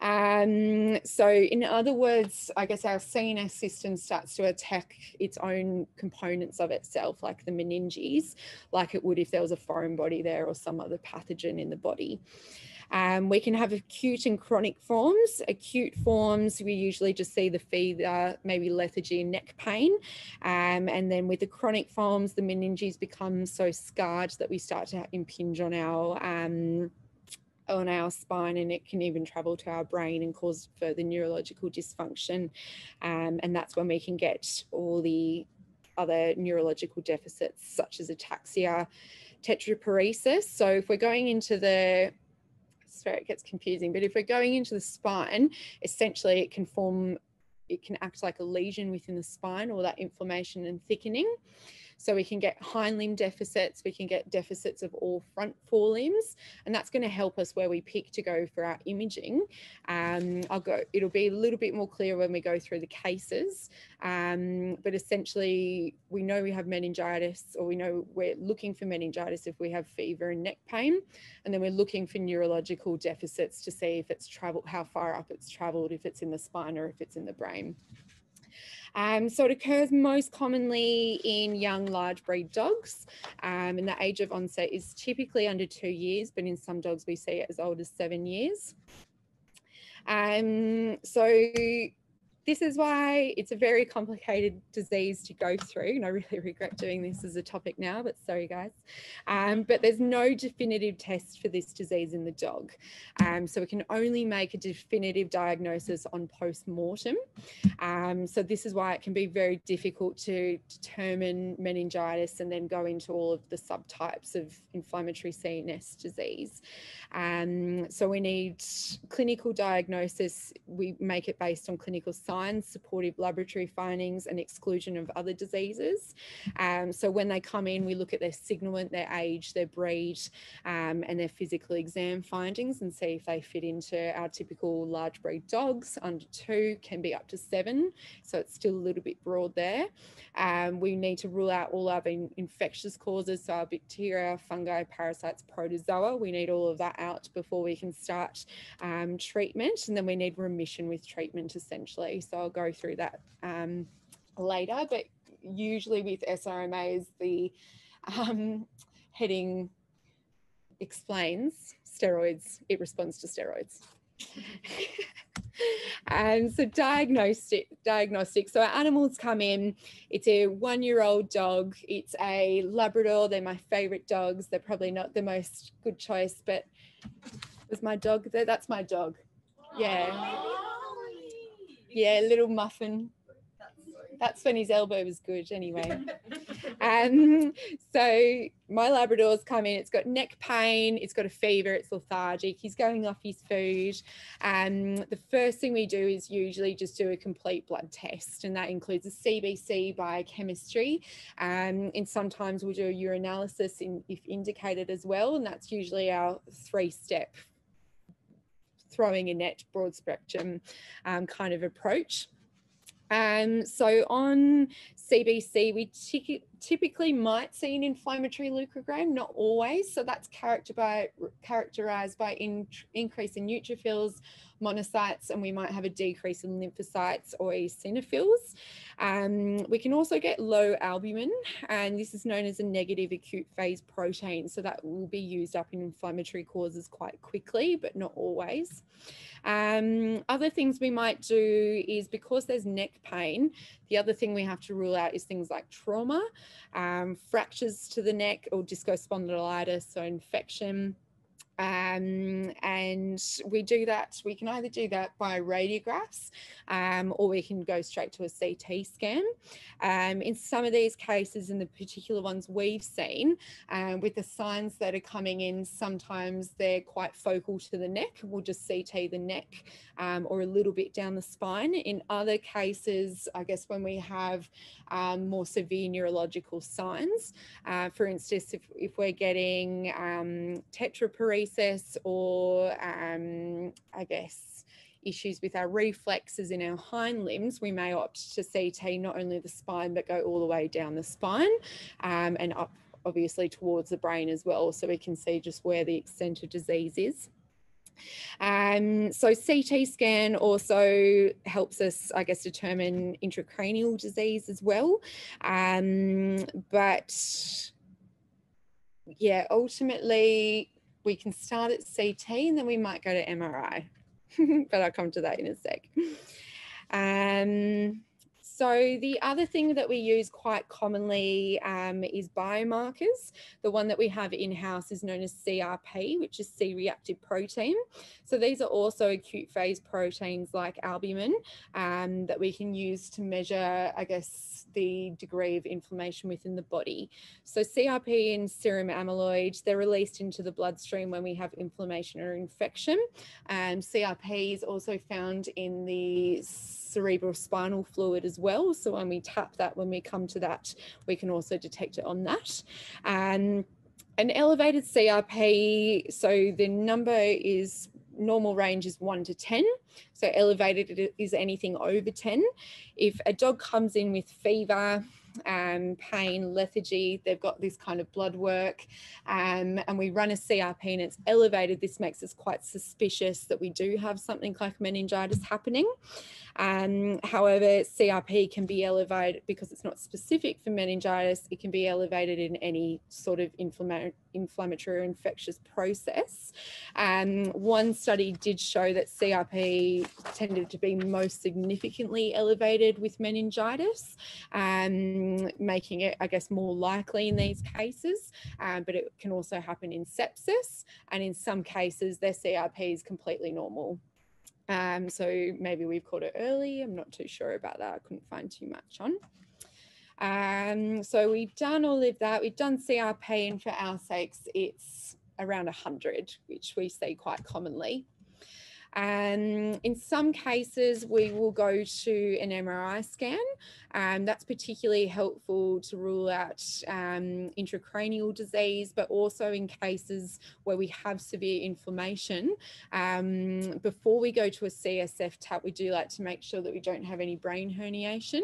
Um, so in other words, I guess our CNS system starts to attack its own components of itself, like the meninges, like it would if there was a foreign body there or some other pathogen in the body. Um, we can have acute and chronic forms. Acute forms, we usually just see the fever, maybe lethargy and neck pain. Um, and then with the chronic forms, the meninges become so scarred that we start to impinge on our um, on our spine and it can even travel to our brain and cause further neurological dysfunction. Um, and that's when we can get all the other neurological deficits such as ataxia, tetraparesis. So if we're going into the where it gets confusing. But if we're going into the spine, essentially it can form, it can act like a lesion within the spine or that inflammation and thickening. So we can get hind limb deficits, we can get deficits of all front forelimbs, and that's going to help us where we pick to go for our imaging. Um, I'll go, it'll be a little bit more clear when we go through the cases, um, but essentially we know we have meningitis or we know we're looking for meningitis if we have fever and neck pain, and then we're looking for neurological deficits to see if it's traveled, how far up it's traveled, if it's in the spine or if it's in the brain. Um, so it occurs most commonly in young large breed dogs um, and the age of onset is typically under two years, but in some dogs we see it as old as seven years. Um, so this is why it's a very complicated disease to go through. And I really [laughs] regret doing this as a topic now, but sorry, guys. Um, but there's no definitive test for this disease in the dog. Um, so we can only make a definitive diagnosis on post mortem. Um, so this is why it can be very difficult to determine meningitis and then go into all of the subtypes of inflammatory CNS disease. Um, so we need clinical diagnosis. We make it based on clinical signs, supportive laboratory findings, and exclusion of other diseases. Um, so when they come in, we look at their signalement, their age, their breed, um, and their physical exam findings and see if they fit into our typical large breed dogs. Under two can be up to seven, so it's still a little bit broad there. Um, we need to rule out all other infectious causes, so our bacteria, fungi, parasites, protozoa. We need all of that out before we can start um, treatment, and then we need remission with treatment essentially. So I'll go through that um, later. But usually with SRMAs, the um, heading explains steroids, it responds to steroids. and [laughs] so diagnostic diagnostic so our animals come in it's a one year old dog it's a labrador they're my favorite dogs they're probably not the most good choice but was my dog there that's my dog yeah yeah, little muffin. That's when his elbow was good, anyway. [laughs] Um, so my Labrador's come in, it's got neck pain, it's got a fever, it's lethargic, he's going off his food. Um, the first thing we do is usually just do a complete blood test, and that includes a CBC biochemistry. Um, and sometimes we'll do a urinalysis in, if indicated as well, and that's usually our three step throwing a net broad spectrum um, kind of approach. Um, so on CBC, we typically might see an inflammatory leukogram, not always. So that's character by, characterized by in, increase in neutrophils, monocytes, and we might have a decrease in lymphocytes or eosinophils. Um, we can also get low albumin, and this is known as a negative acute phase protein. So that will be used up in inflammatory causes quite quickly, but not always. Um, other things we might do is because there's neck pain, the other thing we have to rule out is things like trauma, um, fractures to the neck or discospondylitis, so infection, um, and we do that, we can either do that by radiographs um, or we can go straight to a CT scan. Um, in some of these cases, in the particular ones we've seen, um, with the signs that are coming in, sometimes they're quite focal to the neck. We'll just CT the neck um, or a little bit down the spine. In other cases, I guess when we have um, more severe neurological signs, uh, for instance, if, if we're getting tetraparesis, or um, I guess issues with our reflexes in our hind limbs, we may opt to CT not only the spine but go all the way down the spine um, and up obviously towards the brain as well so we can see just where the extent of disease is. Um, so CT scan also helps us, I guess, determine intracranial disease as well. Um, but yeah, ultimately we can start at CT and then we might go to MRI, [laughs] but I'll come to that in a sec. Um, so the other thing that we use quite commonly um, is biomarkers. The one that we have in-house is known as CRP, which is C-reactive protein. So these are also acute phase proteins like albumin um, that we can use to measure, I guess, the degree of inflammation within the body. So CRP and serum amyloid, they're released into the bloodstream when we have inflammation or infection. And CRP is also found in the cerebral spinal fluid as well. So when we tap that, when we come to that, we can also detect it on that. And an elevated CRP, so the number is normal range is 1 to 10. So elevated is anything over 10. If a dog comes in with fever, um, pain, lethargy, they've got this kind of blood work, um, and we run a CRP and it's elevated, this makes us quite suspicious that we do have something like meningitis happening. Um, however, CRP can be elevated because it's not specific for meningitis, it can be elevated in any sort of inflammatory inflammatory or infectious process. Um, one study did show that CRP tended to be most significantly elevated with meningitis, um, making it, I guess, more likely in these cases, um, but it can also happen in sepsis. And in some cases, their CRP is completely normal. Um, so maybe we've caught it early. I'm not too sure about that. I couldn't find too much on. Um, so we've done all of that. We've done CRP, and for our sakes, it's around 100, which we see quite commonly. Um, in some cases, we will go to an MRI scan. Um, that's particularly helpful to rule out um, intracranial disease, but also in cases where we have severe inflammation. Um, before we go to a CSF tap, we do like to make sure that we don't have any brain herniation.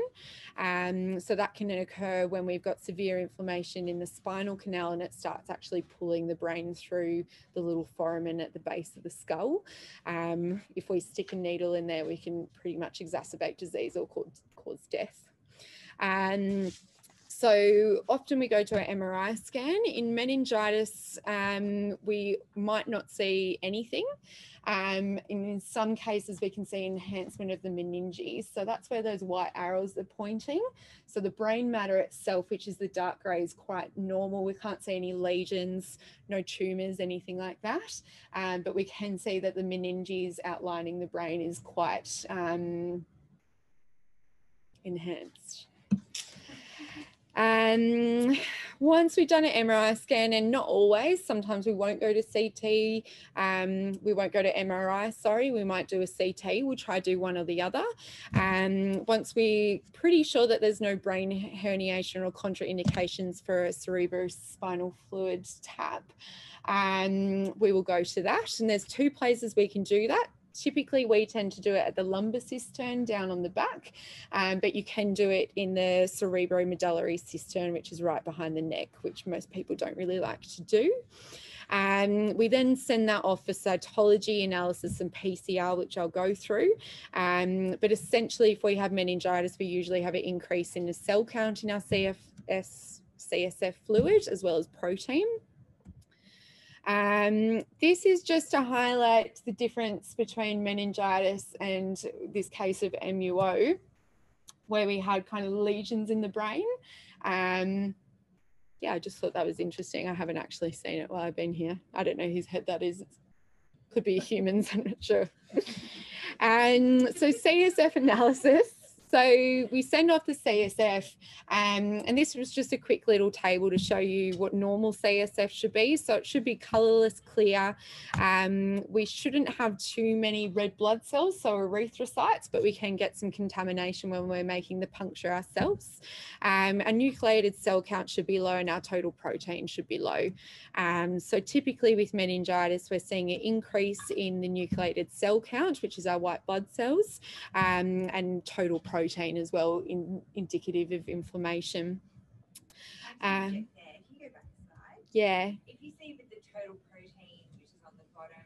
Um, so that can occur when we've got severe inflammation in the spinal canal and it starts actually pulling the brain through the little foramen at the base of the skull. Um, if we stick a needle in there, we can pretty much exacerbate disease or cause, cause death. Um, so often we go to an MRI scan. In meningitis, um, we might not see anything. Um, in some cases, we can see enhancement of the meninges. So that's where those white arrows are pointing. So the brain matter itself, which is the dark grey, is quite normal. We can't see any lesions, no tumours, anything like that. Um, but we can see that the meninges outlining the brain is quite um, enhanced. Um, once we've done an MRI scan, and not always, sometimes we won't go to CT, um, we won't go to MRI, sorry, we might do a CT, we'll try do one or the other. Um, once we're pretty sure that there's no brain herniation or contraindications for a cerebrospinal fluid tap, um, we will go to that. And there's two places we can do that typically we tend to do it at the lumbar cistern down on the back, um, but you can do it in the cerebromedullary cistern, which is right behind the neck, which most people don't really like to do. Um, we then send that off for cytology analysis and PCR, which I'll go through. Um, but essentially, if we have meningitis, we usually have an increase in the cell count in our CFS, CSF fluid as well as protein. Um, this is just to highlight the difference between meningitis and this case of MUO, where we had kind of lesions in the brain. Um, yeah, I just thought that was interesting. I haven't actually seen it while I've been here. I don't know whose head that is. It could be humans, [laughs] I'm not sure. And so CSF analysis so we send off the CSF, um, and this was just a quick little table to show you what normal CSF should be. So it should be colorless, clear. Um, we shouldn't have too many red blood cells, so erythrocytes, but we can get some contamination when we're making the puncture ourselves. Um, our nucleated cell count should be low and our total protein should be low. Um, so typically with meningitis, we're seeing an increase in the nucleated cell count, which is our white blood cells, um, and total protein protein as well, in, indicative of inflammation. Um, yeah. If you see with the total protein, which is on the bottom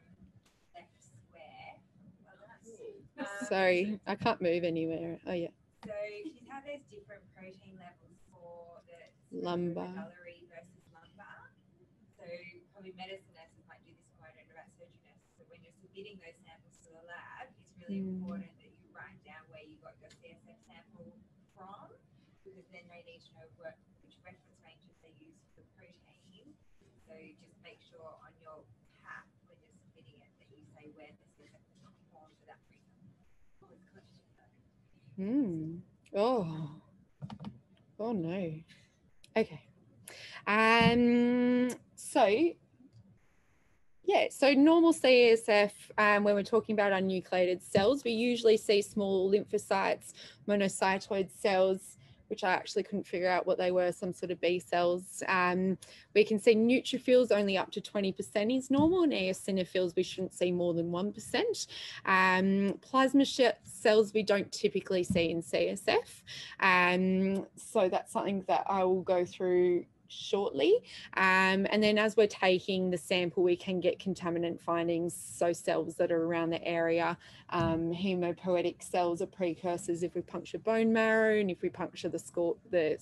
left square. Well, um, Sorry, I can't move anywhere. Oh yeah. So you how there's different protein levels for the Lumbar. medullary versus lumbar. So probably medicine nurses might do this, but I don't about surgery nurses. So when you're submitting those samples to the lab, it's really Mm. important that you write down where you got your CSF sample from, because then they need to know what, which reference ranges they use for the protein. So just make sure on your pack when you're submitting it that you say where the CSF was formed for that reason. Hmm. Oh. Oh no. Okay. Um. So. Yeah, so normal CSF, um, when we're talking about unnucleated cells, we usually see small lymphocytes, monocytoid cells, which I actually couldn't figure out what they were, some sort of B cells. Um, we can see neutrophils only up to 20% is normal, and eosinophils we shouldn't see more than 1%. Um, plasma cells we don't typically see in CSF. Um, so that's something that I will go through shortly. Um, and then as we're taking the sample, we can get contaminant findings, so cells that are around the area. Um, hemopoietic cells are precursors if we puncture bone marrow and if we puncture the, score, the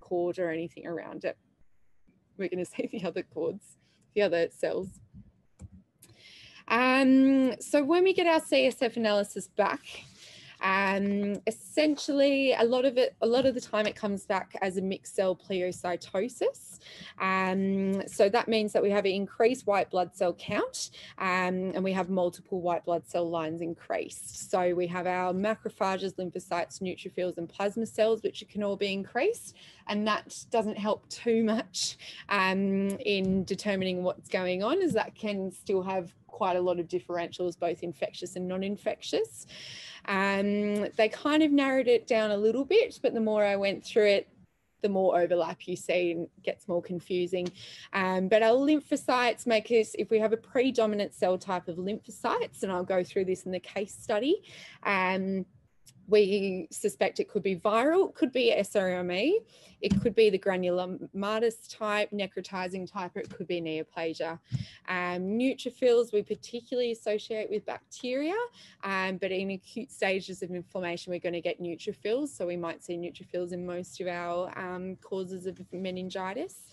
cord or anything around it. We're going to see the other cords, the other cells. Um, so when we get our CSF analysis back, um, essentially, a lot of it, a lot of the time, it comes back as a mixed cell pleocytosis. Um, so that means that we have an increased white blood cell count, um, and we have multiple white blood cell lines increased. So we have our macrophages, lymphocytes, neutrophils, and plasma cells, which can all be increased, and that doesn't help too much um, in determining what's going on, as that can still have quite a lot of differentials, both infectious and non-infectious. Um, they kind of narrowed it down a little bit, but the more I went through it, the more overlap you see and gets more confusing. Um, but our lymphocytes make us, if we have a predominant cell type of lymphocytes, and I'll go through this in the case study, um, we suspect it could be viral, it could be SRME, it could be the granulomatous type, necrotizing type, it could be neoplasia. Um, neutrophils we particularly associate with bacteria, um, but in acute stages of inflammation, we're going to get neutrophils. So we might see neutrophils in most of our um, causes of meningitis.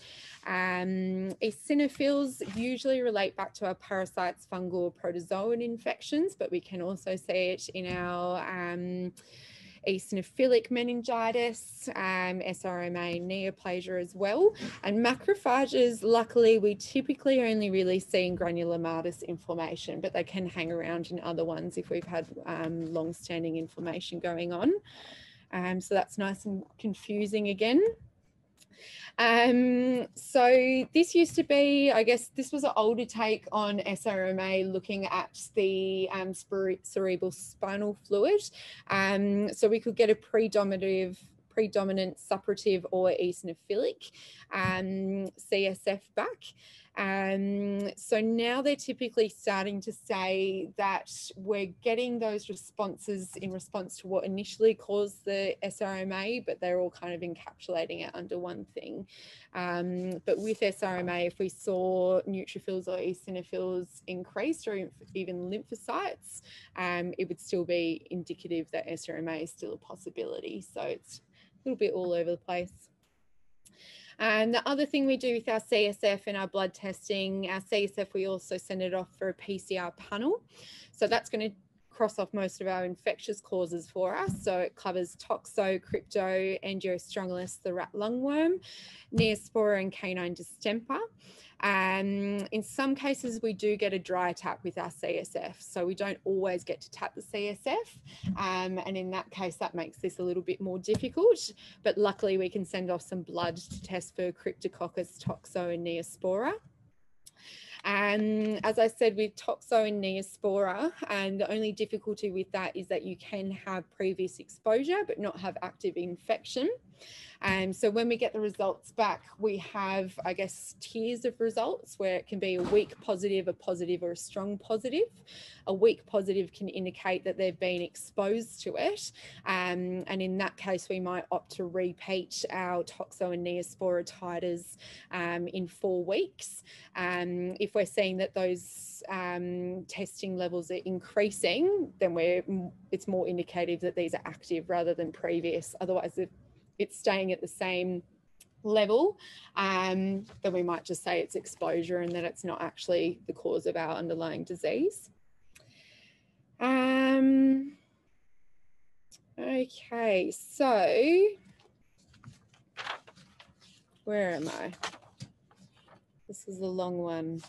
Um, eosinophils usually relate back to our parasites, fungal, protozoan infections, but we can also see it in our um, eosinophilic meningitis, um, SRMA, neoplasia as well. And macrophages, luckily, we typically only really see in granulomatous inflammation, but they can hang around in other ones if we've had um, long-standing inflammation going on. Um, so that's nice and confusing again. Um, so this used to be, I guess, this was an older take on SRMA looking at the um, cerebral spinal fluid. Um, so we could get a predominant predominant suppurative or eosinophilic um, CSF back. Um, so now they're typically starting to say that we're getting those responses in response to what initially caused the SRMA, but they're all kind of encapsulating it under one thing. Um, but with SRMA, if we saw neutrophils or eosinophils increased or even lymphocytes, um, it would still be indicative that SRMA is still a possibility. So it's a little bit all over the place. And the other thing we do with our CSF and our blood testing, our CSF, we also send it off for a PCR panel. So that's going to cross off most of our infectious causes for us. So it covers toxo, crypto, angiostrongylosis, the rat lungworm, neospora and canine distemper. Um, in some cases, we do get a dry tap with our CSF, so we don't always get to tap the CSF. Um, and in that case, that makes this a little bit more difficult. But luckily, we can send off some blood to test for Cryptococcus, Toxo, and Neospora. Um, as I said, with toxo and neospora, and the only difficulty with that is that you can have previous exposure but not have active infection. Um, so when we get the results back, we have, I guess, tiers of results where it can be a weak positive, a positive, or a strong positive. A weak positive can indicate that they've been exposed to it. Um, and in that case, we might opt to repeat our toxo and neospora titers um, in four weeks. Um, if we're seeing that those um, testing levels are increasing, then we're it's more indicative that these are active rather than previous. Otherwise, it's staying at the same level, um, then we might just say it's exposure and that it's not actually the cause of our underlying disease. Um, okay, so where am I? This is a long one.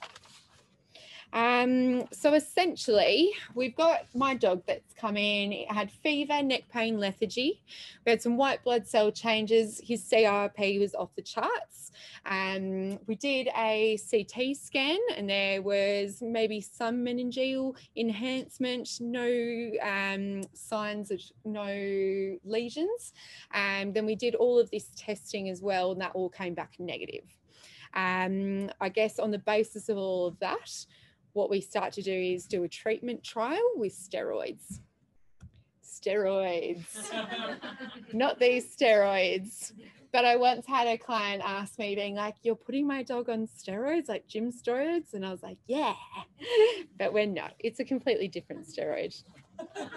Um, so essentially, we've got my dog that's come in. It had fever, neck pain, lethargy. We had some white blood cell changes. His CRP was off the charts. Um, we did a CT scan, and there was maybe some meningeal enhancement, no um, signs of no lesions. And um, then we did all of this testing as well, and that all came back negative. Um, I guess on the basis of all of that, what we start to do is do a treatment trial with steroids. Steroids, [laughs] not these steroids. But I once had a client ask me, being like, You're putting my dog on steroids, like gym steroids? And I was like, Yeah. [laughs] But we're not. It's a completely different steroid.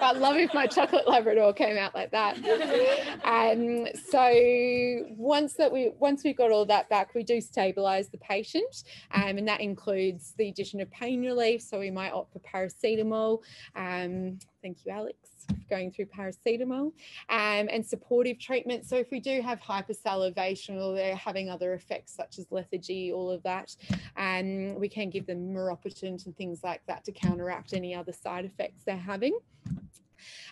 I'd love if my chocolate Labrador came out like that. Um, so once that we once we've got all that back, we do stabilize the patient, um, and that includes the addition of pain relief. So we might opt for paracetamol. Um, thank you, Alex, going through paracetamol um, and supportive treatment. So if we do have hypersalivation or they're having other effects such as lethargy, all of that, um, we can give them maropitant and things like that to counteract any other side effects they're having.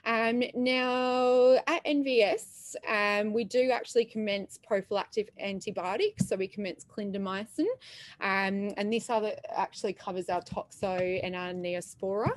Um, now, at NVS, um, we do actually commence prophylactic antibiotics. So we commence clindamycin, um, and this other actually covers our toxo and our neospora.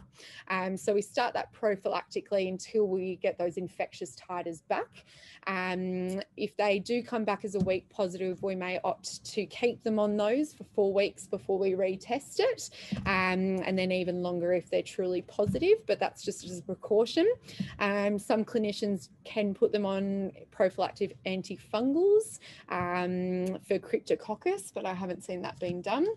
Um, so we start that prophylactically until we get those infectious titers back. Um, if they do come back as a weak positive, we may opt to keep them on those for four weeks before we retest it, um, and then even longer if they're truly positive, but that's just as a precaution. Um, some clinicians can put them on prophylactic antifungals um, for cryptococcus, but I haven't seen that being done.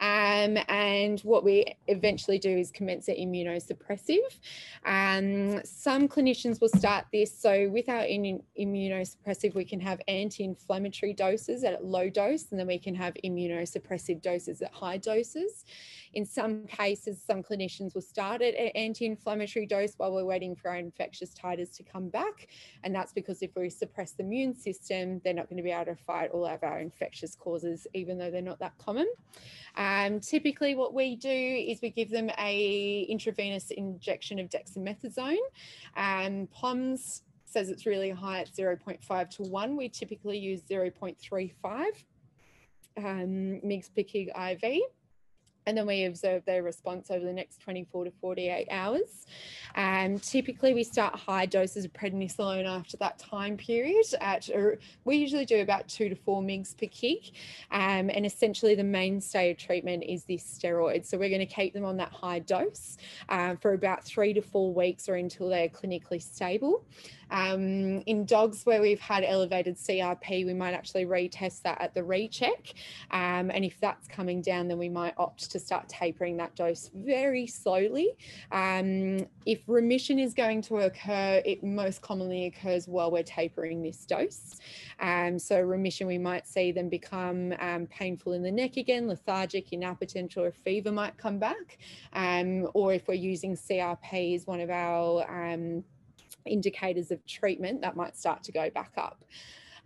Um, and what we eventually do is commence an immunosuppressive. Um, some clinicians will start this. So with our immunosuppressive, we can have anti-inflammatory doses at low dose, and then we can have immunosuppressive doses at high doses. In some cases, some clinicians will start at an anti-inflammatory dose while we're waiting for our infectious titers to come back. And that's because if we suppress the immune system, they're not going to be able to fight all of our infectious causes, even though they're not that common. Um, typically what we do is we give them a intravenous injection of dexamethasone. Um, Plumb's says it's really high at 0.5 to 1. We typically use 0.35 um, mgs per kg IV. And then we observe their response over the next 24 to 48 hours. Um, typically, we start high doses of prednisolone after that time period. At we usually do about two to four mgs per kg, um, and essentially the mainstay of treatment is this steroid. So we're going to keep them on that high dose um, for about three to four weeks or until they're clinically stable. Um, in dogs where we've had elevated CRP, we might actually retest that at the recheck. Um, and if that's coming down, then we might opt to start tapering that dose very slowly. Um, if remission is going to occur, it most commonly occurs while we're tapering this dose. Um, so remission, we might see them become um, painful in the neck again, lethargic, inapetent, or a fever might come back. Um, or if we're using CRP as one of our um, indicators of treatment, that might start to go back up.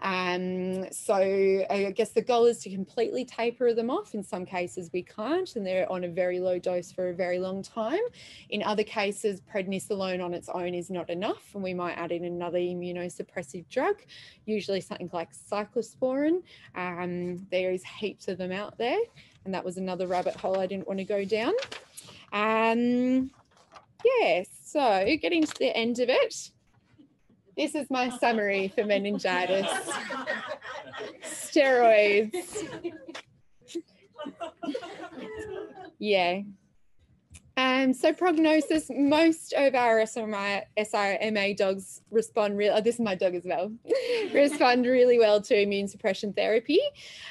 Um, so I guess the goal is to completely taper them off. In some cases, we can't, and they're on a very low dose for a very long time. In other cases, prednisolone on its own is not enough, and we might add in another immunosuppressive drug, usually something like cyclosporin. Um, there is heaps of them out there, and that was another rabbit hole I didn't want to go down. Um, yes, so getting to the end of it. This is my summary for meningitis. Steroids. Yeah. Um, so prognosis, most of our SRMA, SRMA dogs respond real. Oh, this is my dog as well. [laughs] respond really well to immune suppression therapy.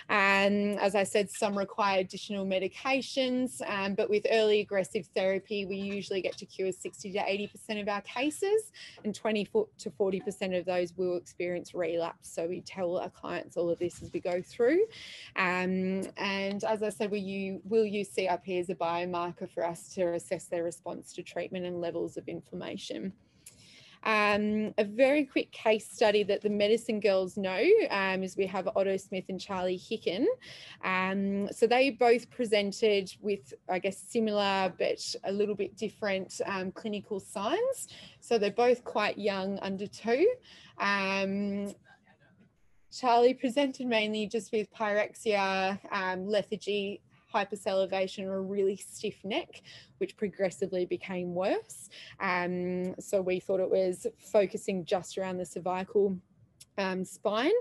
Um, as I said, some require additional medications, um, but with early aggressive therapy, we usually get to cure 60 to 80% of our cases, and 20 to 40% of those will experience relapse. So we tell our clients all of this as we go through. Um, and as I said, we will use CRP as a biomarker for us to assess their response to treatment and levels of inflammation. Um, a very quick case study that the medicine girls know um, is we have Otto Smith and Charlie Hicken. Um, so they both presented with, I guess, similar but a little bit different um, clinical signs. So they're both quite young, under two. Um, Charlie presented mainly just with pyrexia, um, lethargy, hypersalivation or a really stiff neck, which progressively became worse. Um, so we thought it was focusing just around the cervical um, spine.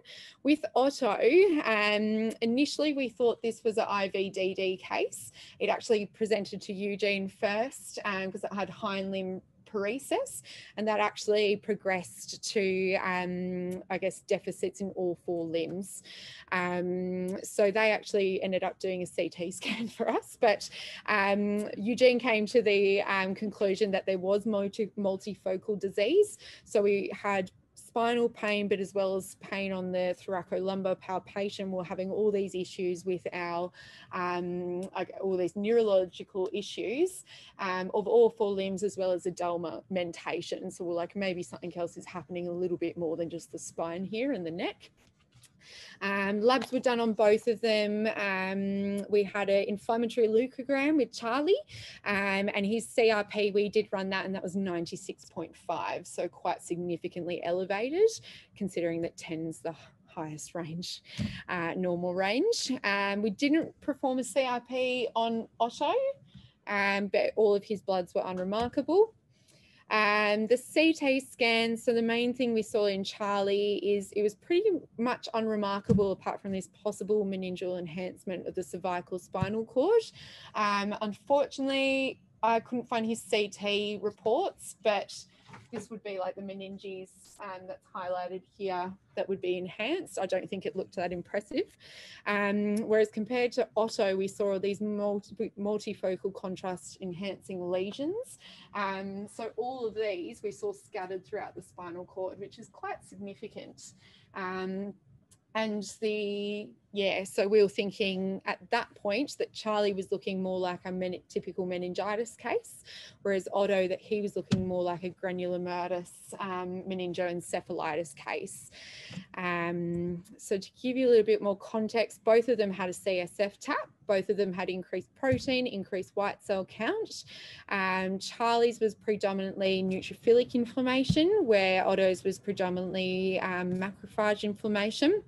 With Otto, um, initially we thought this was an IVDD case. It actually presented to Eugene first because um, it had hind limb paresis, and that actually progressed to, um, I guess, deficits in all four limbs. Um, so they actually ended up doing a CT [laughs] scan for us, but um, Eugene came to the um, conclusion that there was multi multifocal disease. So we had spinal pain, but as well as pain on the thoracolumbar palpation, we're having all these issues with our, um, all these neurological issues um, of all four limbs, as well as a mentation. So we're like, maybe something else is happening a little bit more than just the spine here and the neck. Um, labs were done on both of them. Um, we had an inflammatory leukogram with Charlie um, and his CRP, we did run that and that was 96.5. So quite significantly elevated considering that 10 is the highest range, uh, normal range. Um, we didn't perform a CRP on Otto, um, but all of his bloods were unremarkable. Um, the CT scan, so the main thing we saw in Charlie is it was pretty much unremarkable apart from this possible meningeal enhancement of the cervical spinal cord. Um, unfortunately, I couldn't find his CT reports, but this would be like the meninges um, that's highlighted here that would be enhanced. I don't think it looked that impressive. Um, whereas compared to Otto, we saw these multi multifocal contrast enhancing lesions. Um, so all of these we saw scattered throughout the spinal cord, which is quite significant. Um, and the yeah so we were thinking at that point that charlie was looking more like a men typical meningitis case whereas otto that he was looking more like a granulomatous um, meningoencephalitis case um, so to give you a little bit more context both of them had a csf tap both of them had increased protein, increased white cell count. Um, Charlie's was predominantly neutrophilic inflammation, where Otto's was predominantly um, macrophage inflammation.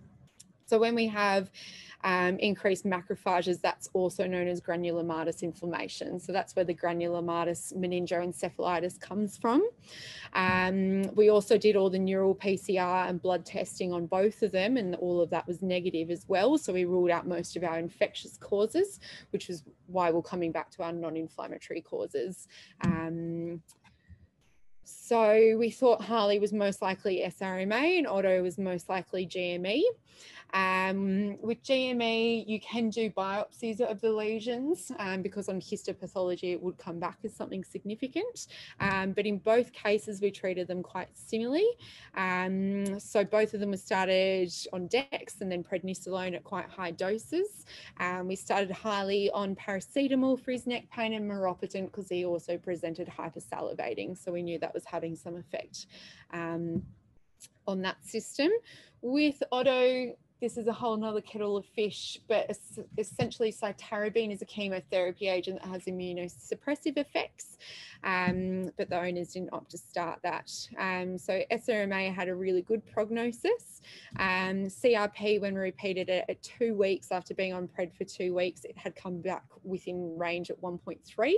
So when we have um, increased macrophages, that's also known as granulomatous inflammation. So that's where the granulomatous meningoencephalitis comes from. Um, we also did all the neural PCR and blood testing on both of them, and all of that was negative as well. So we ruled out most of our infectious causes, which is why we're coming back to our non-inflammatory causes. Um, so we thought Harley was most likely SRMA and Otto was most likely GME. Um, with GME, you can do biopsies of the lesions um, because on histopathology it would come back as something significant. Um, but in both cases, we treated them quite similarly. Um, so both of them were started on Dex and then prednisolone at quite high doses. Um, we started highly on paracetamol for his neck pain and maropitant because he also presented hypersalivating. So we knew that was having some effect um, on that system. With Otto, this is a whole nother kettle of fish, but essentially cytarabine is a chemotherapy agent that has immunosuppressive effects, um, but the owners didn't opt to start that. Um, so SRMA had a really good prognosis. Um, CRP, when repeated at two weeks after being on PRED for two weeks, it had come back within range at 1.3.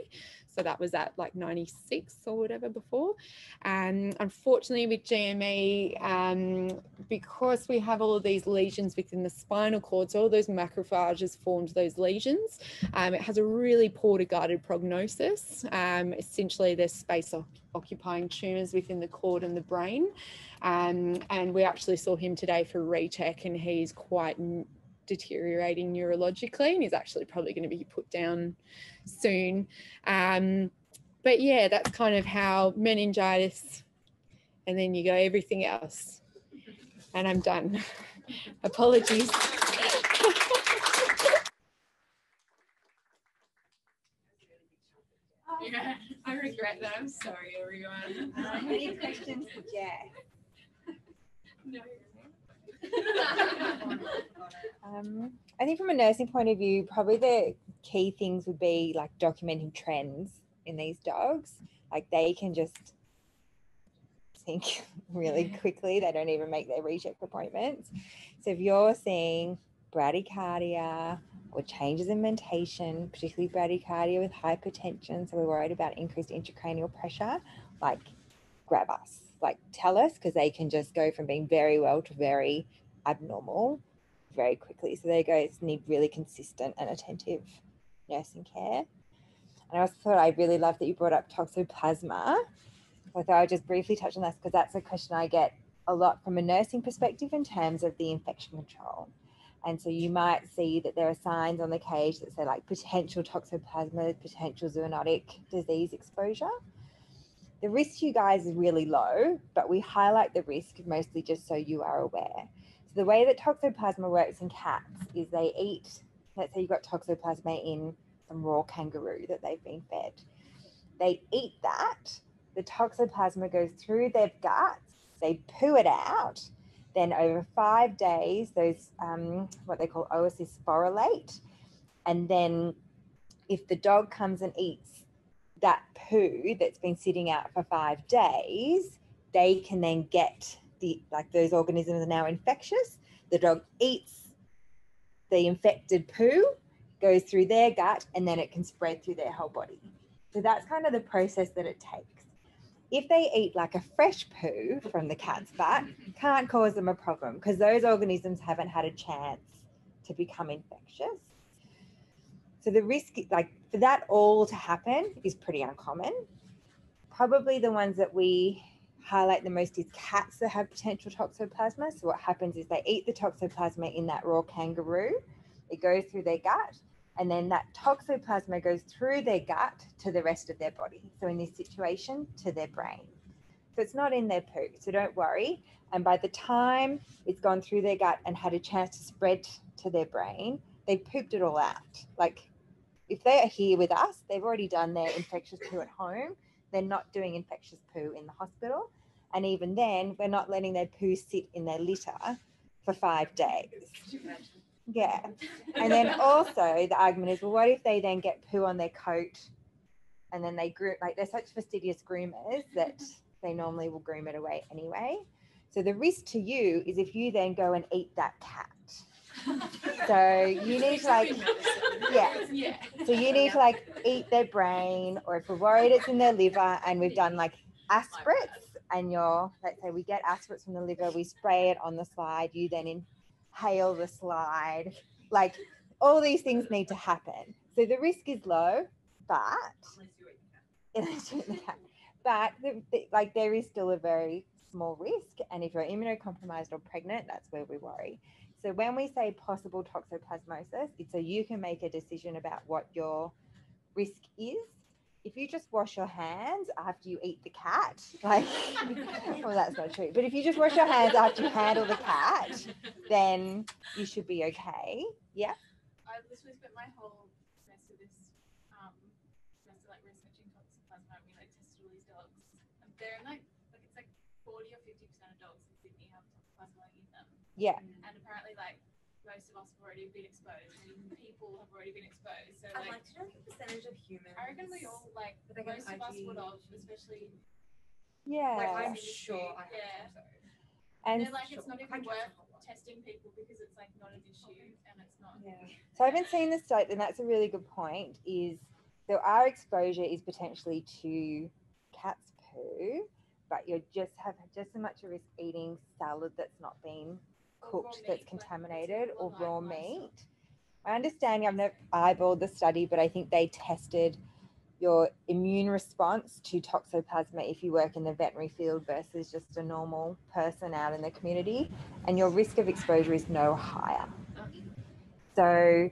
So that was at like 96 or whatever before. And unfortunately, with GME, um, because we have all of these lesions within the spinal cord, so all those macrophages formed those lesions, um, it has a really poor to guarded prognosis. Um, essentially, there's space occupying tumours within the cord and the brain. Um, and we actually saw him today for retech, and he's quite deteriorating neurologically and he's actually probably going to be put down soon. Um, but yeah, that's kind of how meningitis, and then you go everything else. And I'm done. [laughs] Apologies. [laughs] Yeah, I regret that. I'm sorry, everyone. Um, any questions for Jack? [laughs] No. Um, I think from a nursing point of view, probably the key things would be like documenting trends in these dogs. Like they can just think [laughs] really quickly. They don't even make their recheck appointments. So if you're seeing bradycardia or changes in mentation, particularly bradycardia with hypertension, so we're worried about increased intracranial pressure, like grab us, like tell us, because they can just go from being very well to very abnormal very quickly. So they go it's need really consistent and attentive nursing care. And I also thought I really love that you brought up toxoplasma. I thought I'd just briefly touch on this because that's a question I get a lot from a nursing perspective in terms of the infection control. And so you might see that there are signs on the cage that say like potential toxoplasma, potential zoonotic disease exposure. The risk you guys is really low, but we highlight the risk mostly just so you are aware. So the way that toxoplasma works in cats is they eat, let's say you've got toxoplasma in some raw kangaroo that they've been fed. They eat that, the toxoplasma goes through their guts, they poo it out. Then over five days, those um, what they call oocysts sporulate. And then if the dog comes and eats that poo that's been sitting out for five days, they can then get the like those organisms are now infectious. The dog eats the infected poo, goes through their gut, and then it can spread through their whole body. So that's kind of the process that it takes. If they eat like a fresh poo from the cat's butt, can't cause them a problem because those organisms haven't had a chance to become infectious. So the risk, like for that all to happen, is pretty uncommon. Probably the ones that we highlight the most is cats that have potential toxoplasma. So what happens is they eat the toxoplasma in that raw kangaroo. It goes through their gut, and then that toxoplasma goes through their gut to the rest of their body. So in this situation, to their brain. So it's not in their poo. So don't worry. And by the time it's gone through their gut and had a chance to spread to their brain, they've pooped it all out. Like if they are here with us, they've already done their infectious poo at home they're not doing infectious poo in the hospital. And even then, we're not letting their poo sit in their litter for five days. Yeah. And then also the argument is, well, what if they then get poo on their coat and then they groom, like they're such fastidious groomers that they normally will groom it away anyway. So the risk to you is if you then go and eat that cat. So you need to like, yeah. Yeah. So you need to like eat their brain, or if we're worried it's in their liver and we've done like aspirates and you're, let's say we get aspirates from the liver, we spray it on the slide, you then inhale the slide. Like all these things need to happen. So the risk is low, but [laughs] but the, the, like there is still a very small risk. And if you're immunocompromised or pregnant, that's where we worry. So when we say possible toxoplasmosis, it's so you can make a decision about what your risk is. If you just wash your hands after you eat the cat, [laughs] like, [laughs] well, that's not true. But if you just wash your hands after you handle the cat, then you should be okay. Yeah. I literally spent my whole semester this um semester like researching toxoplasma. We like tested all these dogs. And they're in like forty or fifty percent of dogs in Sydney have toxoplasma in them. Yeah. And apparently like most of us have already been exposed and people have already been exposed. So I'd like like to know the percentage of humans. I reckon we all like that they most of us would have, especially Yeah. Like I'm industry, sure I have yeah. so. and they're like it's not even worth testing people because it's like not an issue and it's not Yeah. So I haven't seen the study, and that's a really good point. Is so our exposure is potentially to cat's poo, but you just have just as much a risk eating salad that's not been Or raw cooked, that's contaminated, or raw meat. I understand I've never eyeballed the study, but I think they tested your immune response to toxoplasma if you work in the veterinary field versus just a normal person out in the community, and your risk of exposure is no higher. So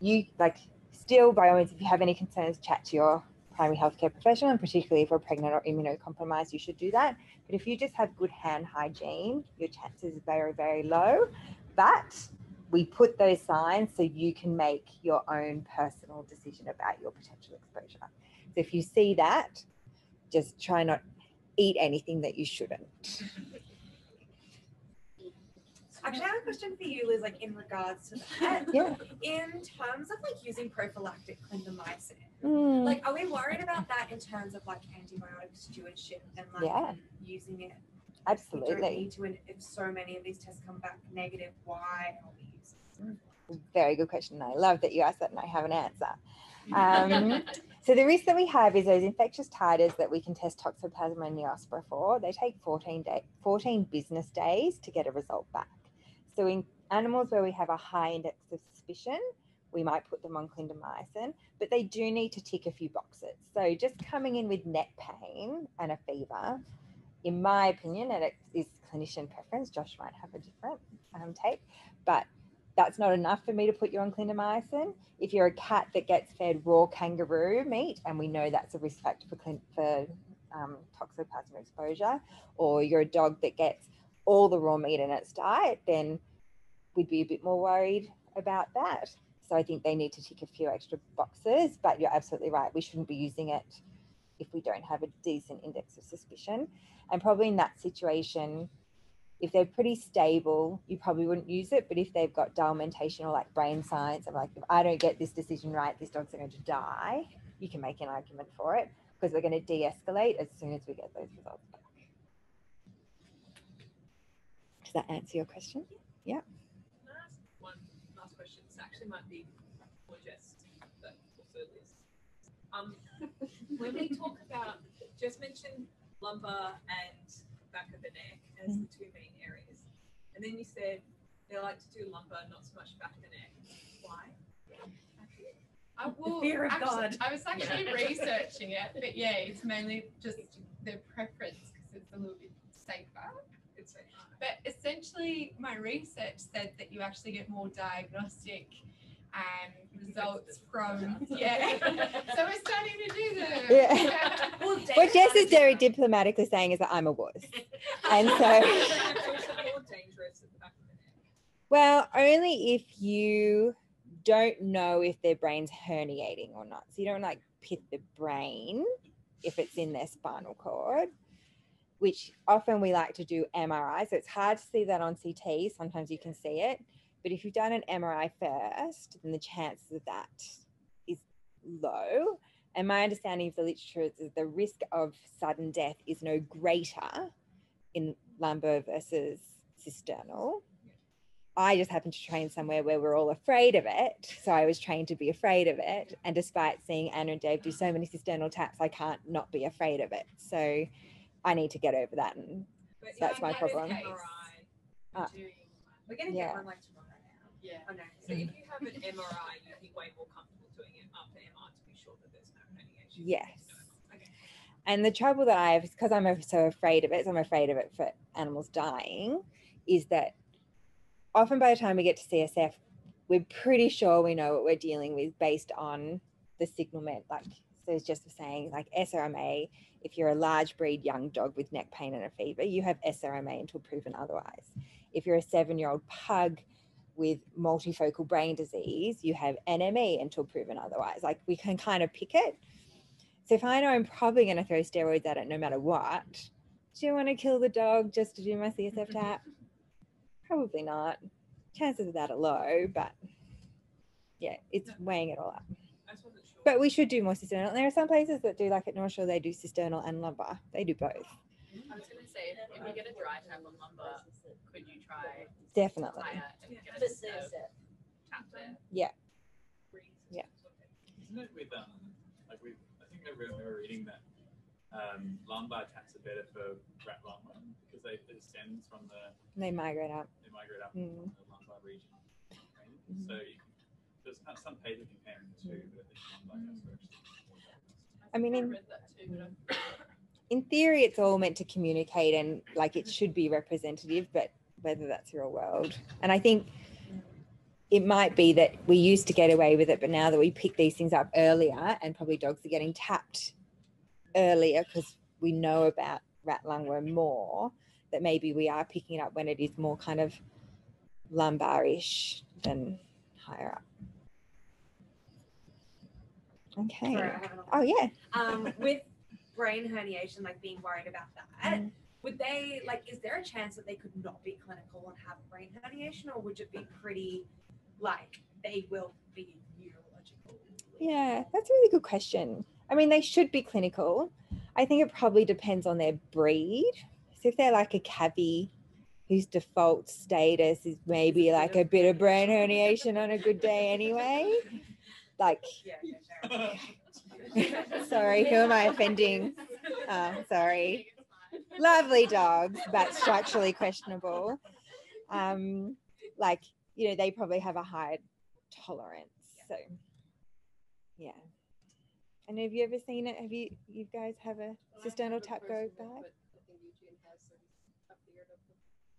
you like still by all means, if you have any concerns, chat to your primary healthcare professional, and particularly if you're pregnant or immunocompromised, you should do that. But if you just have good hand hygiene, your chances are very, very low. But we put those signs so you can make your own personal decision about your potential exposure. So if you see that, just try not eat anything that you shouldn't. Actually, I have a question for you, Liz, like in regards to that. Yeah. In terms of like using prophylactic clindamycin, Mm, like are we worried about that in terms of like antibiotic stewardship and like Yeah. using it? We don't absolutely. need to, and if so many of these tests come back negative, why are we using? it? Very good question. I love that you asked that and I have an answer. [laughs] Um, so the risk that we have is those infectious titers that we can test toxoplasma and neospora for. They take 14 day, 14 business days to get a result back. So in animals where we have a high index of suspicion, we might put them on clindamycin, but they do need to tick a few boxes. So just coming in with neck pain and a fever, in my opinion, and it is clinician preference, Josh might have a different um, take, but that's not enough for me to put you on clindamycin. If you're a cat that gets fed raw kangaroo meat, and we know that's a risk factor for, clin- for um, toxoplasma exposure, or you're a dog that gets all the raw meat in its diet, then we'd be a bit more worried about that. So I think they need to tick a few extra boxes, but you're absolutely right. We shouldn't be using it if we don't have a decent index of suspicion. And probably in that situation, if they're pretty stable, you probably wouldn't use it. But if they've got dulmentation or like brain science, I'm like, if I don't get this decision right, this dog's are going to die, you can make an argument for it because we're going to de escalate as soon as we get those results back. Does that answer your question? Can I ask one last question? This actually might be more Jess, but also Liz. Um, when we talk about, just mentioned lumbar and back of the neck as the two main areas, and then you said they like to do lumbar, not so much back of the neck. Why? I will, fear of actually, God. I was actually researching it, but yeah, it's mainly just their preference because it's a little bit safer. It's like, But essentially, my research said that you actually get more diagnostic um, results from [laughs] yeah. [laughs] so we're starting to do the [laughs] Yeah. Well, What Jess is very science- diplomatically saying is that I'm a wuss. And so, it's also more dangerous at the back of the neck. well, only if you don't know if their brain's herniating or not. So you don't like pit the brain if it's in their spinal cord, which often we like to do MRI. So it's hard to see that on CT. Sometimes you can see it. But if you've done an MRI first, then the chances of that is low. And my understanding of the literature is that the risk of sudden death is no greater in lumbar versus cisternal. I just happened to train somewhere where we're all afraid of it. So I was trained to be afraid of it. And despite seeing Anna and Dave do so many cisternal taps, I can't not be afraid of it. So I need to get over that. And But That's you my problem. MRI, Ah. We're gonna Yeah. get one like tomorrow now. Yeah. Oh no. So if you have an MRI, you'd be way more comfortable doing it after MR to be sure that there's no herniation. Yes. Okay. And the trouble that I have is because I'm so afraid of it, so I'm afraid of it for animals dying, is that often by the time we get to CSF, we're pretty sure we know what we're dealing with based on the signalment. Like, so it's just saying, like SRMA, if you're a large breed young dog with neck pain and a fever, you have SRMA until proven otherwise. If you're a seven year old pug with multifocal brain disease, you have NME until proven otherwise. Like, we can kind of pick it. So if I know I'm probably going to throw steroids at it no matter what, do you want to kill the dog just to do my CSF tap? [laughs] Probably not. Chances of that are low, but yeah, it's weighing it all up. I just wasn't sure. But we should do more cisternal. And there are some places that do, like at North Shore, they do cisternal and lumbar. They do both. I was gonna say, if if you get a dry tap on lumbar, could you try Definitely. and get a CSF. tap there? Yeah. Yeah. Isn't it with, um, like we, I think I remember reading that, um, lumbar taps are better for rat lungworm because they, it stems from the, They migrate up. they migrate up Mm. from the lumbar region. So you can, there's kind of some paper comparing the two, but I think lumbar taps are. I mean, in, read that too, but I- [coughs] in theory, it's all meant to communicate and like it should be representative, but whether that's real world. And I think it might be that we used to get away with it, but now that we pick these things up earlier and probably dogs are getting tapped earlier because we know about rat lungworm more, that maybe we are picking it up when it is more kind of lumbarish than higher up. Okay. Sorry, I have another Oh, yeah. um, with brain herniation, like being worried about that, would they like? Is there a chance that they could not be clinical and have brain herniation, or would it be pretty like they will be neurological? Yeah, that's a really good question. I mean, they should be clinical. I think it probably depends on their breed. So if they're like a cavy whose default status is maybe like a bit of brain herniation on a good day anyway, like, [laughs] sorry, who am I offending? Oh, sorry. Lovely dogs, but structurally questionable. Um, like, you know, they probably have a high tolerance. So, yeah. And have you ever seen it? Have you, you guys have a cisternal tap go back?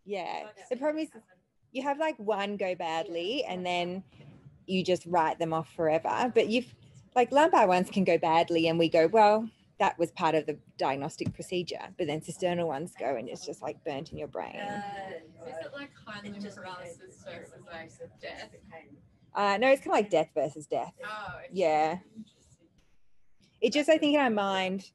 Yeah. The problem is you have like one go badly and then you just write them off forever. But you've like lumbar ones can go badly and we go, well, that was part of the diagnostic procedure. But then cisternal ones go and it's just like burnt in your brain. Is it like hind limb paralysis versus like death? Uh, no, it's kind of like death versus death. Oh, okay. Yeah. It just, I think in our mind,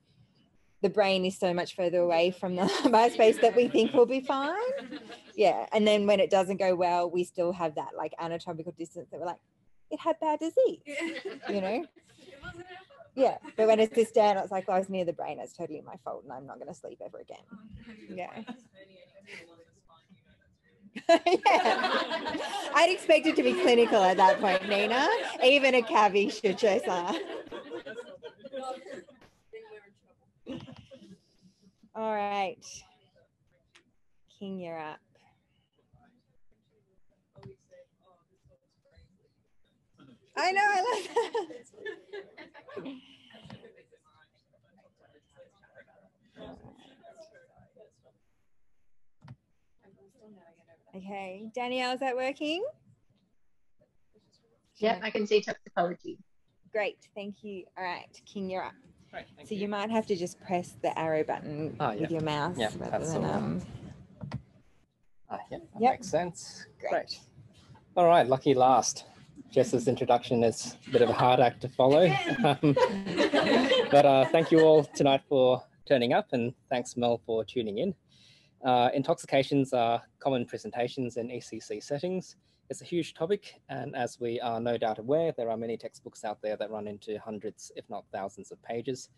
the brain is so much further away from the [laughs] lumbar space that we think will be fine. [laughs] Yeah. And then when it doesn't go well, we still have that like anatomical distance that we're like, it had bad disease, you know? [laughs] Yeah. But when it's this down, it's like, well, I was near the brain. It's totally my fault and I'm not going to sleep ever again. Yeah. [laughs] yeah. [laughs] I'd expect it to be clinical at that point, Nina. Even a cavi should show some. All right. King, you're up. I know, I love that. Okay, Danielle, is that working? Yep, I can see toxicology. Great, thank you. All right, King, you're up. Great, thank So you. you might have to just press the arrow button Oh, with yeah. your mouse Yeah, rather that's than um. Ah, yeah, that Yep. makes sense. Great. All right, lucky last. Jess's introduction is a bit of a hard act to follow. [laughs] Um, but uh, thank you all tonight for turning up and thanks Mel for tuning in. Uh, intoxications are common presentations in ECC settings It's a huge topic, and as we are no doubt aware, there are many textbooks out there that run into hundreds, if not thousands, of pages.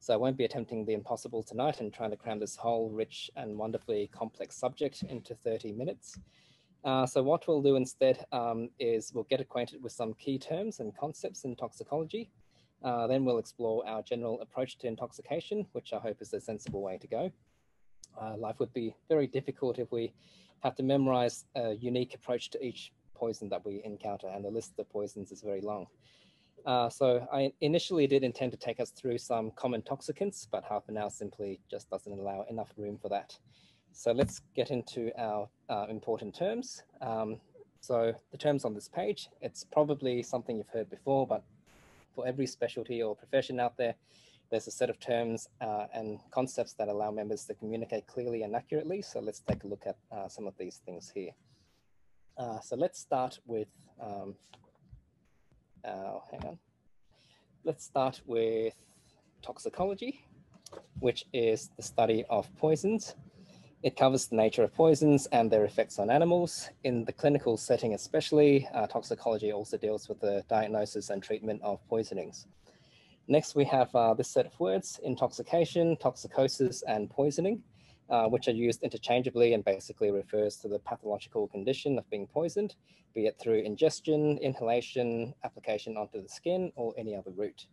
So I won't be attempting the impossible tonight and trying to cram this whole rich and wonderfully complex subject into 30 minutes. Uh, so what we'll do instead um, is we'll get acquainted with some key terms and concepts in toxicology. Uh, then we'll explore our general approach to intoxication, which I hope is a sensible way to go. Uh, life would be very difficult if we have to memorize a unique approach to each poison that we encounter, and the list of poisons is very long. Uh, so I initially did intend to take us through some common toxicants, but half an hour simply just doesn't allow enough room for that. So let's get into our uh, important terms. Um, so the terms on this page, it's probably something you've heard before, but for every specialty or profession out there, there's a set of terms uh, and concepts that allow members to communicate clearly and accurately. So let's take a look at uh, some of these things here. Uh, so let's start with, um, uh, hang on. Let's start with toxicology, which is the study of poisons. It covers the nature of poisons and their effects on animals. In the clinical setting especially, uh, toxicology also deals with the diagnosis and treatment of poisonings. Next, we have uh, this set of words, intoxication, toxicosis, and poisoning, uh, which are used interchangeably and basically refers to the pathological condition of being poisoned, be it through ingestion, inhalation, application onto the skin, or any other route.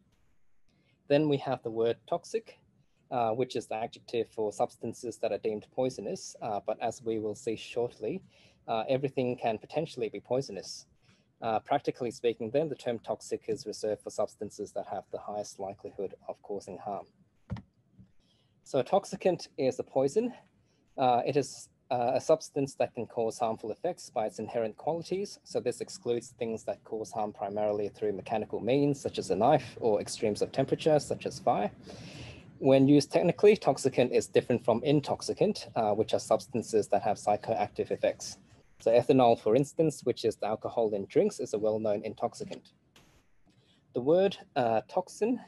Then we have the word toxic, uh, which is the adjective for substances that are deemed poisonous, uh, but as we will see shortly, uh, everything can potentially be poisonous. Uh, practically speaking, then the term toxic is reserved for substances that have the highest likelihood of causing harm. So a toxicant is a poison. Uh, it is a substance that can cause harmful effects by its inherent qualities. So this excludes things that cause harm primarily through mechanical means, such as a knife, or extremes of temperature, such as fire. When used technically, toxicant is different from intoxicant, uh, which are substances that have psychoactive effects. So ethanol, for instance, which is the alcohol in drinks, is a well-known intoxicant. The word uh, toxin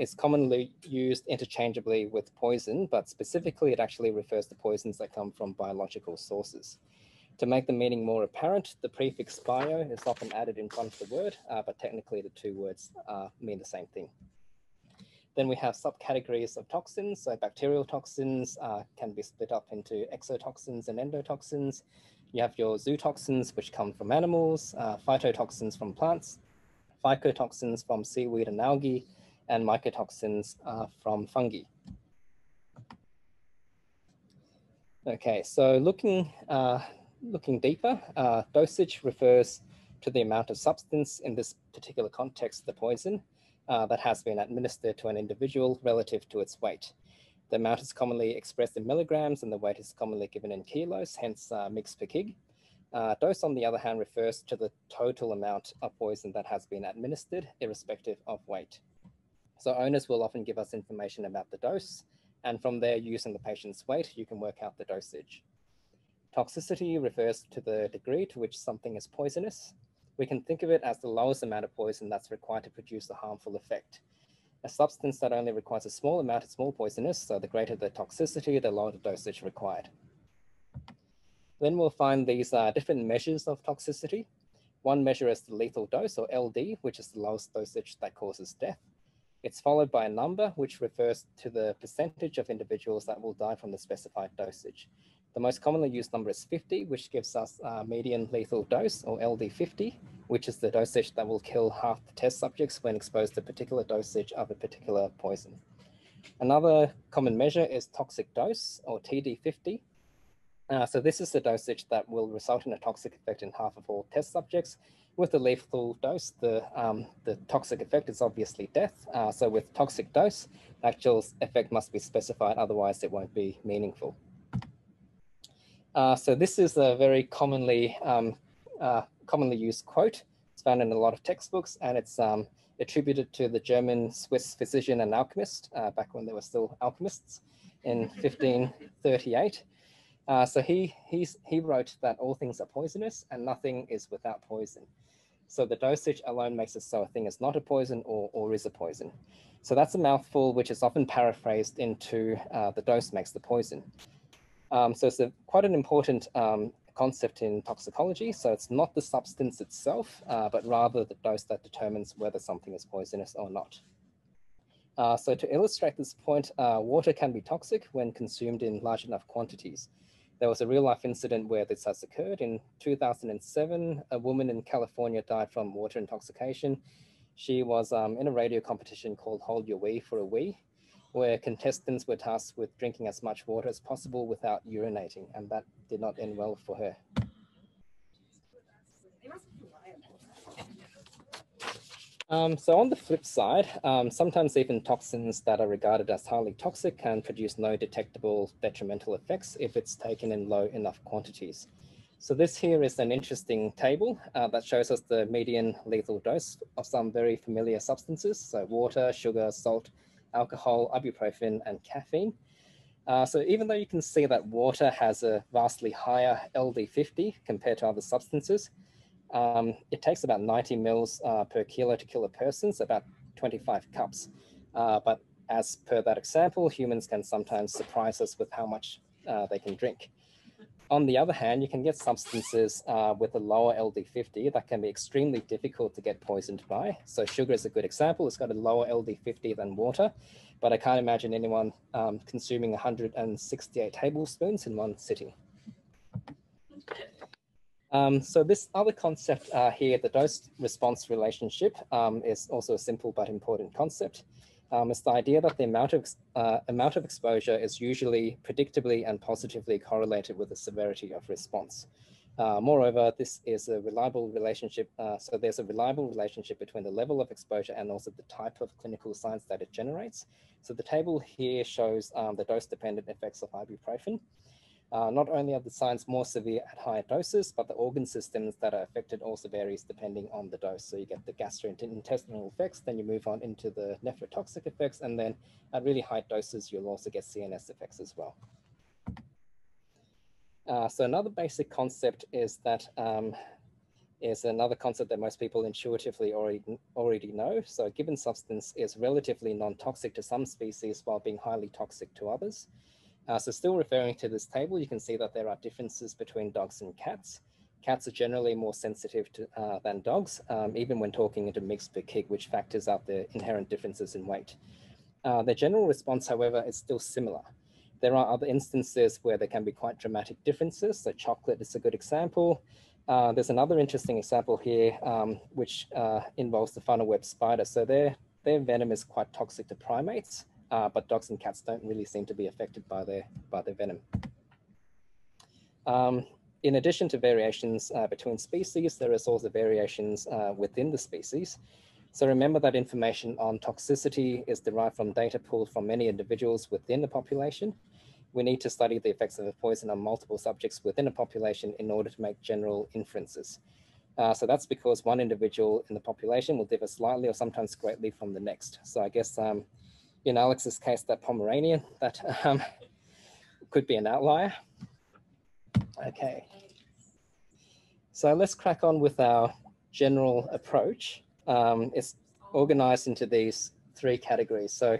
is commonly used interchangeably with poison, but specifically it actually refers to poisons that come from biological sources. To make the meaning more apparent, the prefix bio is often added in front of the word, uh, but technically the two words uh, mean the same thing. Then we have subcategories of toxins. So bacterial toxins uh, can be split up into exotoxins and endotoxins. You have your zootoxins, which come from animals, uh, phytotoxins from plants, phycotoxins from seaweed and algae, and mycotoxins uh, from fungi. Okay, so looking, uh, looking deeper, uh, dosage refers to the amount of substance in this particular context, the poison, uh, that has been administered to an individual relative to its weight. The amount is commonly expressed in milligrams and the weight is commonly given in kilos, hence uh, mg per kg. Uh, dose, on the other hand, refers to the total amount of poison that has been administered, irrespective of weight. So owners will often give us information about the dose, and from there, using the patient's weight, you can work out the dosage. Toxicity refers to the degree to which something is poisonous. We can think of it as the lowest amount of poison that's required to produce a harmful effect. A substance that only requires a small amount is more poisonous, so the greater the toxicity, the lower the dosage required. Then we'll find these uh, different measures of toxicity. One measure is the lethal dose, or LD, which is the lowest dosage that causes death. It's followed by a number, which refers to the percentage of individuals that will die from the specified dosage. The most commonly used number is 50, which gives us a median lethal dose, or LD50, which is the dosage that will kill half the test subjects when exposed to a particular dosage of a particular poison. Another common measure is toxic dose, or TD50. Uh, so this is the dosage that will result in a toxic effect in half of all test subjects. With the lethal dose, the, um, the toxic effect is obviously death. Uh, so with toxic dose, the actual effect must be specified, otherwise it won't be meaningful. Uh, so this is a very commonly um, uh, commonly used quote. It's found in a lot of textbooks, and it's um, attributed to the German Swiss physician and alchemist uh, back when they were still alchemists in [laughs] 1538. Uh, so he he's, he wrote that all things are poisonous and nothing is without poison. So the dosage alone makes it so a thing is not a poison or, or is a poison. So that's a mouthful which is often paraphrased into uh, the dose makes the poison. Um, so it's a, quite an important um, concept in toxicology. So it's not the substance itself, uh, but rather the dose that determines whether something is poisonous or not. Uh, so to illustrate this point, uh, water can be toxic when consumed in large enough quantities. There was a real life incident where this has occurred. In 2007, a woman in California died from water intoxication. She was um, in a radio competition called Hold Your Wee for a Wii, where contestants were tasked with drinking as much water as possible without urinating, and that did not end well for her. Um, so on the flip side, um, sometimes even toxins that are regarded as highly toxic can produce no detectable detrimental effects if it's taken in low enough quantities. So this here is an interesting table uh, that shows us the median lethal dose of some very familiar substances, so water, sugar, salt, alcohol, ibuprofen, and caffeine. Uh, so even though you can see that water has a vastly higher LD50 compared to other substances, um, it takes about 90 mils uh, per kilo to kill a person, so about 25 cups. Uh, but as per that example, humans can sometimes surprise us with how much uh, they can drink. On the other hand, you can get substances uh, with a lower LD50 that can be extremely difficult to get poisoned by. So sugar is a good example. It's got a lower LD50 than water, but I can't imagine anyone um, consuming 168 tablespoons in one sitting. Um, so this other concept uh, here, the dose response relationship, um, is also a simple but important concept. Um, it's the idea that the amount of, uh, amount of exposure is usually predictably and positively correlated with the severity of response. Uh, moreover, this is a reliable relationship. Uh, so there's a reliable relationship between the level of exposure and also the type of clinical signs that it generates. So the table here shows um, the dose-dependent effects of ibuprofen. Uh, not only are the signs more severe at higher doses, but the organ systems that are affected also varies depending on the dose. So you get the gastrointestinal effects, then you move on into the nephrotoxic effects, and then at really high doses, you'll also get CNS effects as well. Uh, so another basic concept is that um, is another concept that most people intuitively already, already know. So a given substance is relatively non-toxic to some species while being highly toxic to others. Uh, so still referring to this table, you can see that there are differences between dogs and cats. Cats are generally more sensitive to, uh, than dogs, um, even when talking into mixed per kg, which factors out the inherent differences in weight. Uh, the general response, however, is still similar. There are other instances where there can be quite dramatic differences. So chocolate is a good example. Uh, there's another interesting example here, um, which uh, involves the funnel web spider. So their, their venom is quite toxic to primates, uh, but dogs and cats don't really seem to be affected by their, by their venom. Um, in addition to variations uh, between species, there is also variations uh, within the species. So remember that information on toxicity is derived from data pulled from many individuals within the population. We need to study the effects of a poison on multiple subjects within a population in order to make general inferences. Uh, so that's because one individual in the population will differ slightly or sometimes greatly from the next. So I guess um, in Alex's case, that Pomeranian, that um, could be an outlier. Okay. So let's crack on with our general approach. Um, it's organized into these three categories. So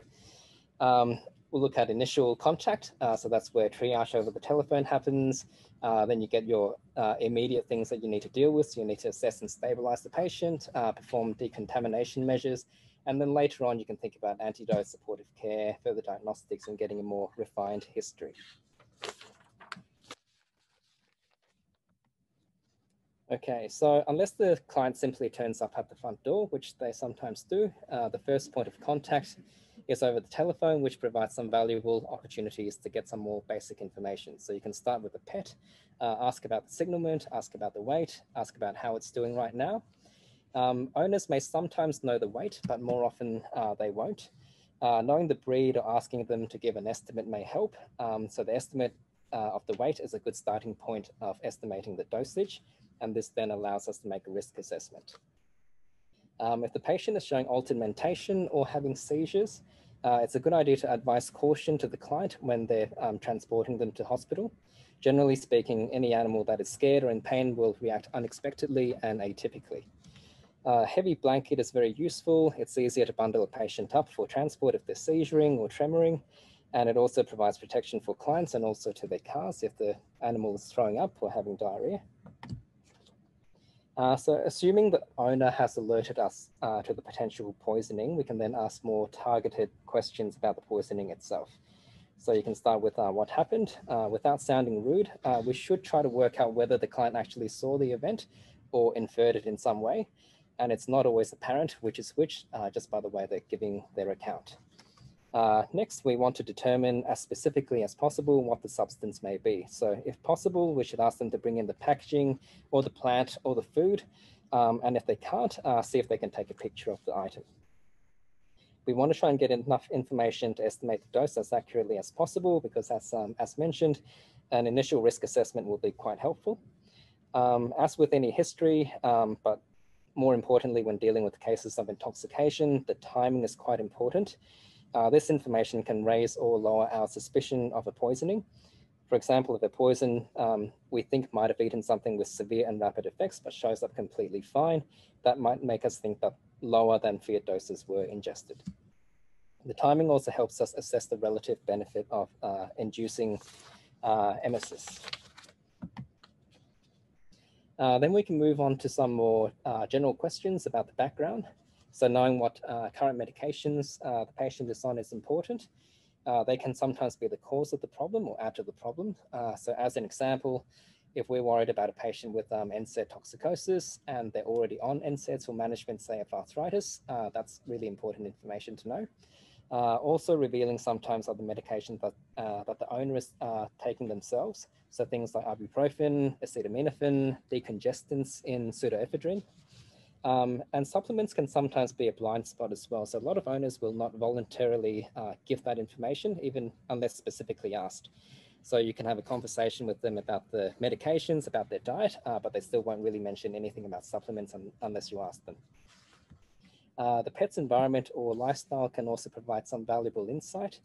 um, we'll look at initial contact. Uh, so that's where triage over the telephone happens. Uh, then you get your uh, immediate things that you need to deal with. So you need to assess and stabilize the patient, uh, perform decontamination measures, and then later on, you can think about antidote, supportive care, further diagnostics, and getting a more refined history. Okay, so unless the client simply turns up at the front door, which they sometimes do, uh, the first point of contact is over the telephone, which provides some valuable opportunities to get some more basic information. So you can start with the pet, uh, ask about the signalment, ask about the weight, ask about how it's doing right now, um, owners may sometimes know the weight, but more often uh, they won't. Uh, knowing the breed or asking them to give an estimate may help. Um, so the estimate uh, of the weight is a good starting point of estimating the dosage, and this then allows us to make a risk assessment. Um, if the patient is showing altered mentation or having seizures, uh, it's a good idea to advise caution to the client when they're um, transporting them to hospital. Generally speaking, any animal that is scared or in pain will react unexpectedly and atypically. A heavy blanket is very useful. It's easier to bundle a patient up for transport if they're seizuring or tremoring. And it also provides protection for clients and also to their cars if the animal is throwing up or having diarrhea. Uh, so assuming the owner has alerted us uh, to the potential poisoning, we can then ask more targeted questions about the poisoning itself. So you can start with uh, what happened. Uh, without sounding rude, uh, we should try to work out whether the client actually saw the event or inferred it in some way. And it's not always apparent which is which, uh, just by the way they're giving their account. Uh, next, we want to determine as specifically as possible what the substance may be. So if possible, we should ask them to bring in the packaging or the plant or the food. Um, and if they can't, uh, see if they can take a picture of the item. We want to try and get enough information to estimate the dose as accurately as possible because as, um, as mentioned, an initial risk assessment will be quite helpful. Um, as with any history, um, but more importantly, when dealing with cases of intoxication, the timing is quite important. Uh, this information can raise or lower our suspicion of a poisoning. For example, if a poison um, we think might have eaten something with severe and rapid effects but shows up completely fine, that might make us think that lower than feared doses were ingested. The timing also helps us assess the relative benefit of uh, inducing uh, emesis. Uh, then we can move on to some more uh, general questions about the background. So knowing what uh, current medications uh, the patient is on is important. Uh, they can sometimes be the cause of the problem or add to the problem. Uh, so as an example, if we're worried about a patient with um, NSAID toxicosis and they're already on NSAIDs for management, say, of arthritis, that's really important information to know. Uh, also revealing sometimes other medications that, that the owner is taking themselves. So things like ibuprofen, acetaminophen, decongestants in pseudoephedrine. Um, and supplements can sometimes be a blind spot as well. So a lot of owners will not voluntarily uh, give that information, even unless specifically asked. So you can have a conversation with them about the medications, about their diet, uh, but they still won't really mention anything about supplements un unless you ask them. Uh, the pet's environment or lifestyle can also provide some valuable insight.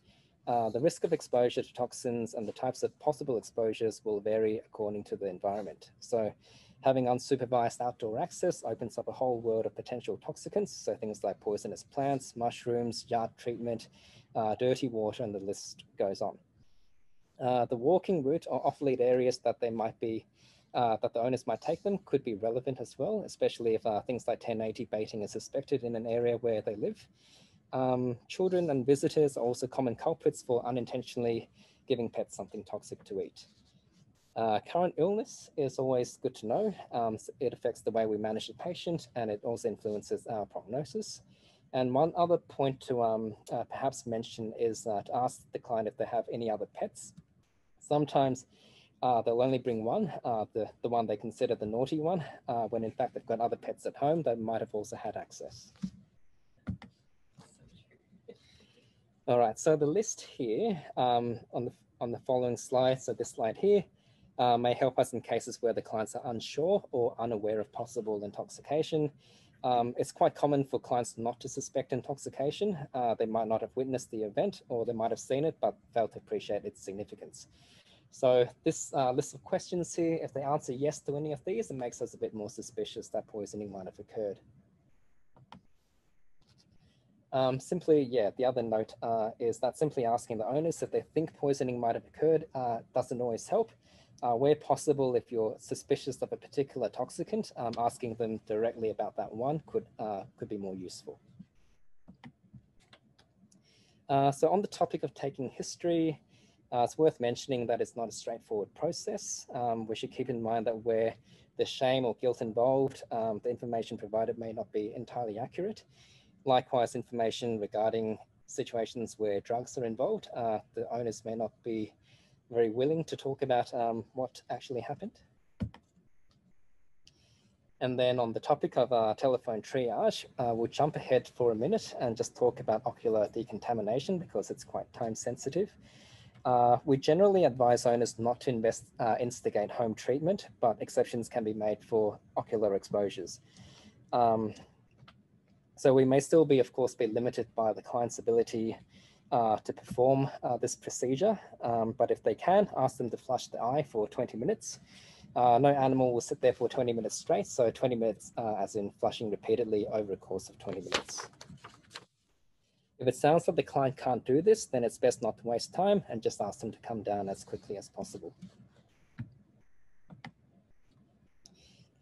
Uh, the risk of exposure to toxins and the types of possible exposures will vary according to the environment. So Having unsupervised outdoor access opens up a whole world of potential toxicants, so things like poisonous plants, mushrooms, yard treatment, uh, dirty water, and the list goes on. Uh, the walking route or off-lead areas that they might be, uh, that the owners might take them could be relevant as well, especially if uh, things like 1080 baiting is suspected in an area where they live. Um, children and visitors are also common culprits for unintentionally giving pets something toxic to eat. Uh, current illness is always good to know. Um, it affects the way we manage the patient and it also influences our prognosis. And one other point to um, uh, perhaps mention is uh, to ask the client if they have any other pets. Sometimes uh, they'll only bring one, uh, the, the one they consider the naughty one, uh, when in fact they've got other pets at home that might have also had access. All right, so the list here um, on, the, on the following slide, so this slide here, uh, may help us in cases where the clients are unsure or unaware of possible intoxication. Um, it's quite common for clients not to suspect intoxication. Uh, they might not have witnessed the event or they might have seen it but failed to appreciate its significance. So this uh, list of questions here, if they answer yes to any of these, it makes us a bit more suspicious that poisoning might have occurred. Um, simply, yeah, the other note uh, is that simply asking the owners if they think poisoning might have occurred uh, doesn't always help. Uh, where possible, if you're suspicious of a particular toxicant, um, asking them directly about that one could, uh, could be more useful. Uh, so on the topic of taking history, uh, it's worth mentioning that it's not a straightforward process. Um, we should keep in mind that where there's shame or guilt involved, um, the information provided may not be entirely accurate. Likewise, information regarding situations where drugs are involved, uh, the owners may not be very willing to talk about um, what actually happened. And then on the topic of uh, telephone triage, uh, we'll jump ahead for a minute and just talk about ocular decontamination because it's quite time sensitive. Uh, we generally advise owners not to invest, uh, instigate home treatment, but exceptions can be made for ocular exposures. Um, so we may still be, of course, be limited by the client's ability uh, to perform uh, this procedure, um, but if they can, ask them to flush the eye for 20 minutes. Uh, no animal will sit there for 20 minutes straight, so 20 minutes uh, as in flushing repeatedly over a course of 20 minutes. If it sounds like the client can't do this, then it's best not to waste time and just ask them to come down as quickly as possible.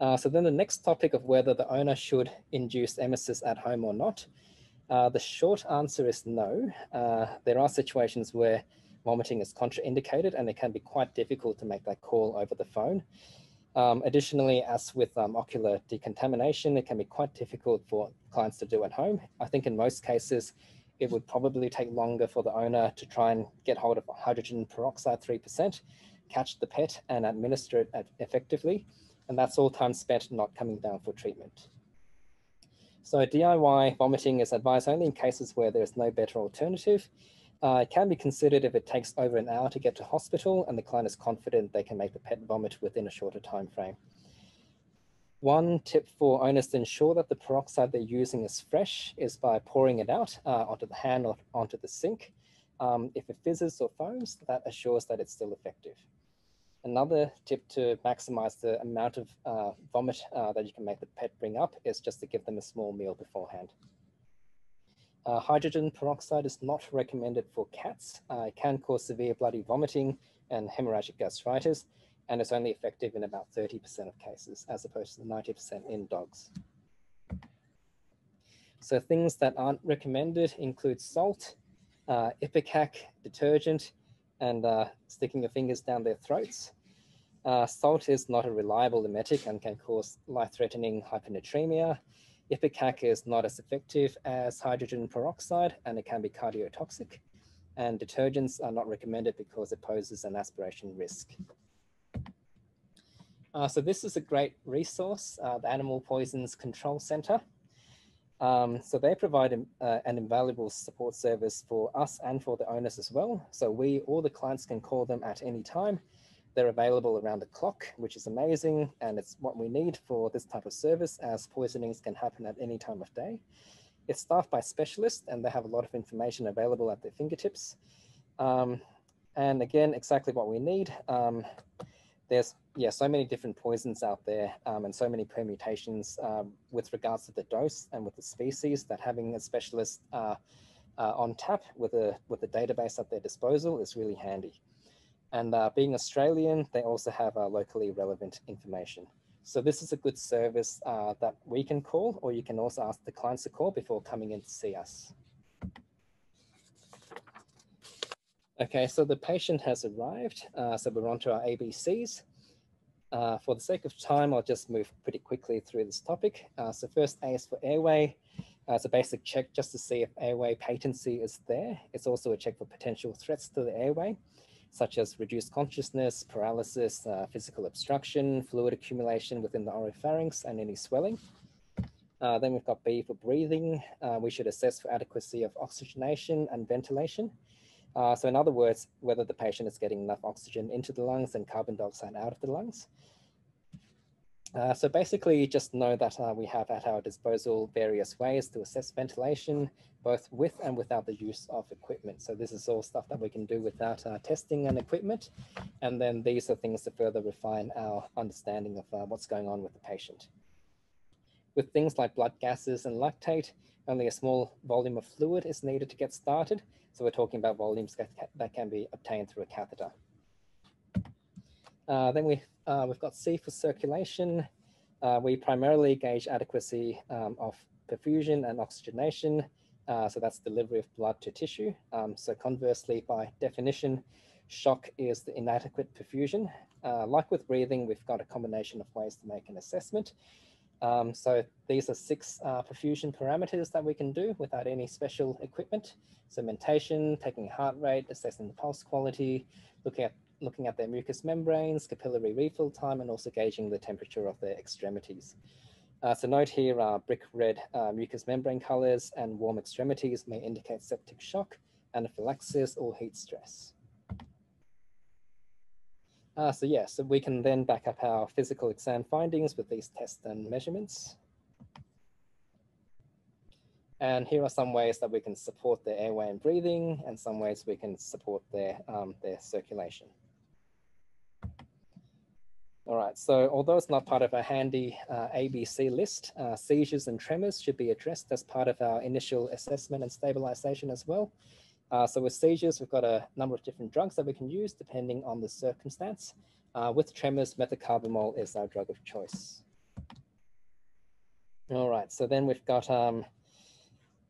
Uh, so then the next topic of whether the owner should induce emesis at home or not. Uh, the short answer is no. Uh, there are situations where vomiting is contraindicated and it can be quite difficult to make that call over the phone. Um, additionally, as with um, ocular decontamination, it can be quite difficult for clients to do at home. I think in most cases, it would probably take longer for the owner to try and get hold of hydrogen peroxide 3%, catch the pet and administer it effectively. And that's all time spent not coming down for treatment. So DIY vomiting is advised only in cases where there's no better alternative uh, it can be considered if it takes over an hour to get to hospital and the client is confident they can make the pet vomit within a shorter time frame. One tip for owners to ensure that the peroxide they're using is fresh is by pouring it out uh, onto the hand or onto the sink. Um, if it fizzes or foams, that assures that it's still effective. Another tip to maximize the amount of uh, vomit uh, that you can make the pet bring up is just to give them a small meal beforehand. Uh, hydrogen peroxide is not recommended for cats. Uh, it can cause severe bloody vomiting and hemorrhagic gastritis, and it's only effective in about 30% of cases, as opposed to the 90% in dogs. So things that aren't recommended include salt, uh, Ipecac, detergent, and uh, sticking your fingers down their throats. Uh, salt is not a reliable emetic and can cause life-threatening hyponatremia, Ipecac is not as effective as hydrogen peroxide and it can be cardiotoxic. And detergents are not recommended because it poses an aspiration risk. Uh, so this is a great resource, uh, the Animal Poisons Control Center. Um, so they provide uh, an invaluable support service for us and for the owners as well. So we, all the clients can call them at any time they're available around the clock, which is amazing, and it's what we need for this type of service as poisonings can happen at any time of day. It's staffed by specialists and they have a lot of information available at their fingertips. Um, and again, exactly what we need. Um, there's yeah, so many different poisons out there um, and so many permutations um, with regards to the dose and with the species that having a specialist uh, uh, on tap with a with a database at their disposal is really handy. And uh, being Australian, they also have uh, locally relevant information. So this is a good service uh, that we can call, or you can also ask the clients to call before coming in to see us. Okay, so the patient has arrived. Uh, so we're on to our ABCs. Uh, for the sake of time, I'll just move pretty quickly through this topic. Uh, so first A is for airway. it's a basic check just to see if airway patency is there. It's also a check for potential threats to the airway such as reduced consciousness, paralysis, uh, physical obstruction, fluid accumulation within the oropharynx, and any swelling. Uh, then we've got B for breathing. Uh, we should assess for adequacy of oxygenation and ventilation. Uh, so in other words, whether the patient is getting enough oxygen into the lungs and carbon dioxide out of the lungs. Uh, so basically just know that uh, we have at our disposal various ways to assess ventilation, both with and without the use of equipment. So this is all stuff that we can do without uh, testing and equipment. And then these are things to further refine our understanding of uh, what's going on with the patient. With things like blood gases and lactate, only a small volume of fluid is needed to get started. So we're talking about volumes that can be obtained through a catheter. Uh, then we, uh, we've got C for circulation. Uh, we primarily gauge adequacy um, of perfusion and oxygenation. Uh, so that's delivery of blood to tissue. Um, so conversely, by definition, shock is the inadequate perfusion. Uh, like with breathing, we've got a combination of ways to make an assessment. Um, so these are six uh, perfusion parameters that we can do without any special equipment. So mentation, taking heart rate, assessing the pulse quality, looking at looking at their mucous membranes, capillary refill time, and also gauging the temperature of their extremities. Uh, so note here, uh, brick red uh, mucous membrane colors and warm extremities may indicate septic shock, anaphylaxis, or heat stress. Uh, so yeah, so we can then back up our physical exam findings with these tests and measurements. And here are some ways that we can support their airway and breathing, and some ways we can support their, um, their circulation. All right, so although it's not part of our handy uh, ABC list, uh, seizures and tremors should be addressed as part of our initial assessment and stabilization as well. Uh, so with seizures, we've got a number of different drugs that we can use depending on the circumstance. Uh, with tremors, methocarbamol is our drug of choice. All right, so then we've got um,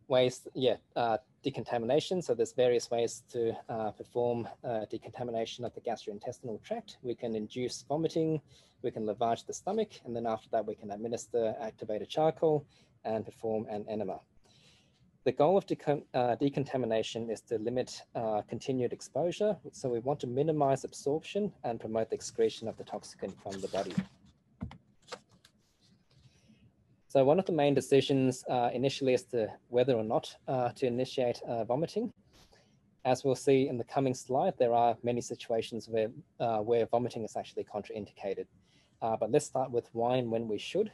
ways, yeah, uh, decontamination. So there's various ways to uh, perform uh, decontamination of the gastrointestinal tract. We can induce vomiting, we can lavage the stomach, and then after that we can administer activated charcoal and perform an enema. The goal of decon uh, decontamination is to limit uh, continued exposure. So we want to minimize absorption and promote the excretion of the toxicant from the body. So one of the main decisions uh, initially is to whether or not uh, to initiate uh, vomiting. As we'll see in the coming slide, there are many situations where, uh, where vomiting is actually contraindicated. But let's start with why and when we should.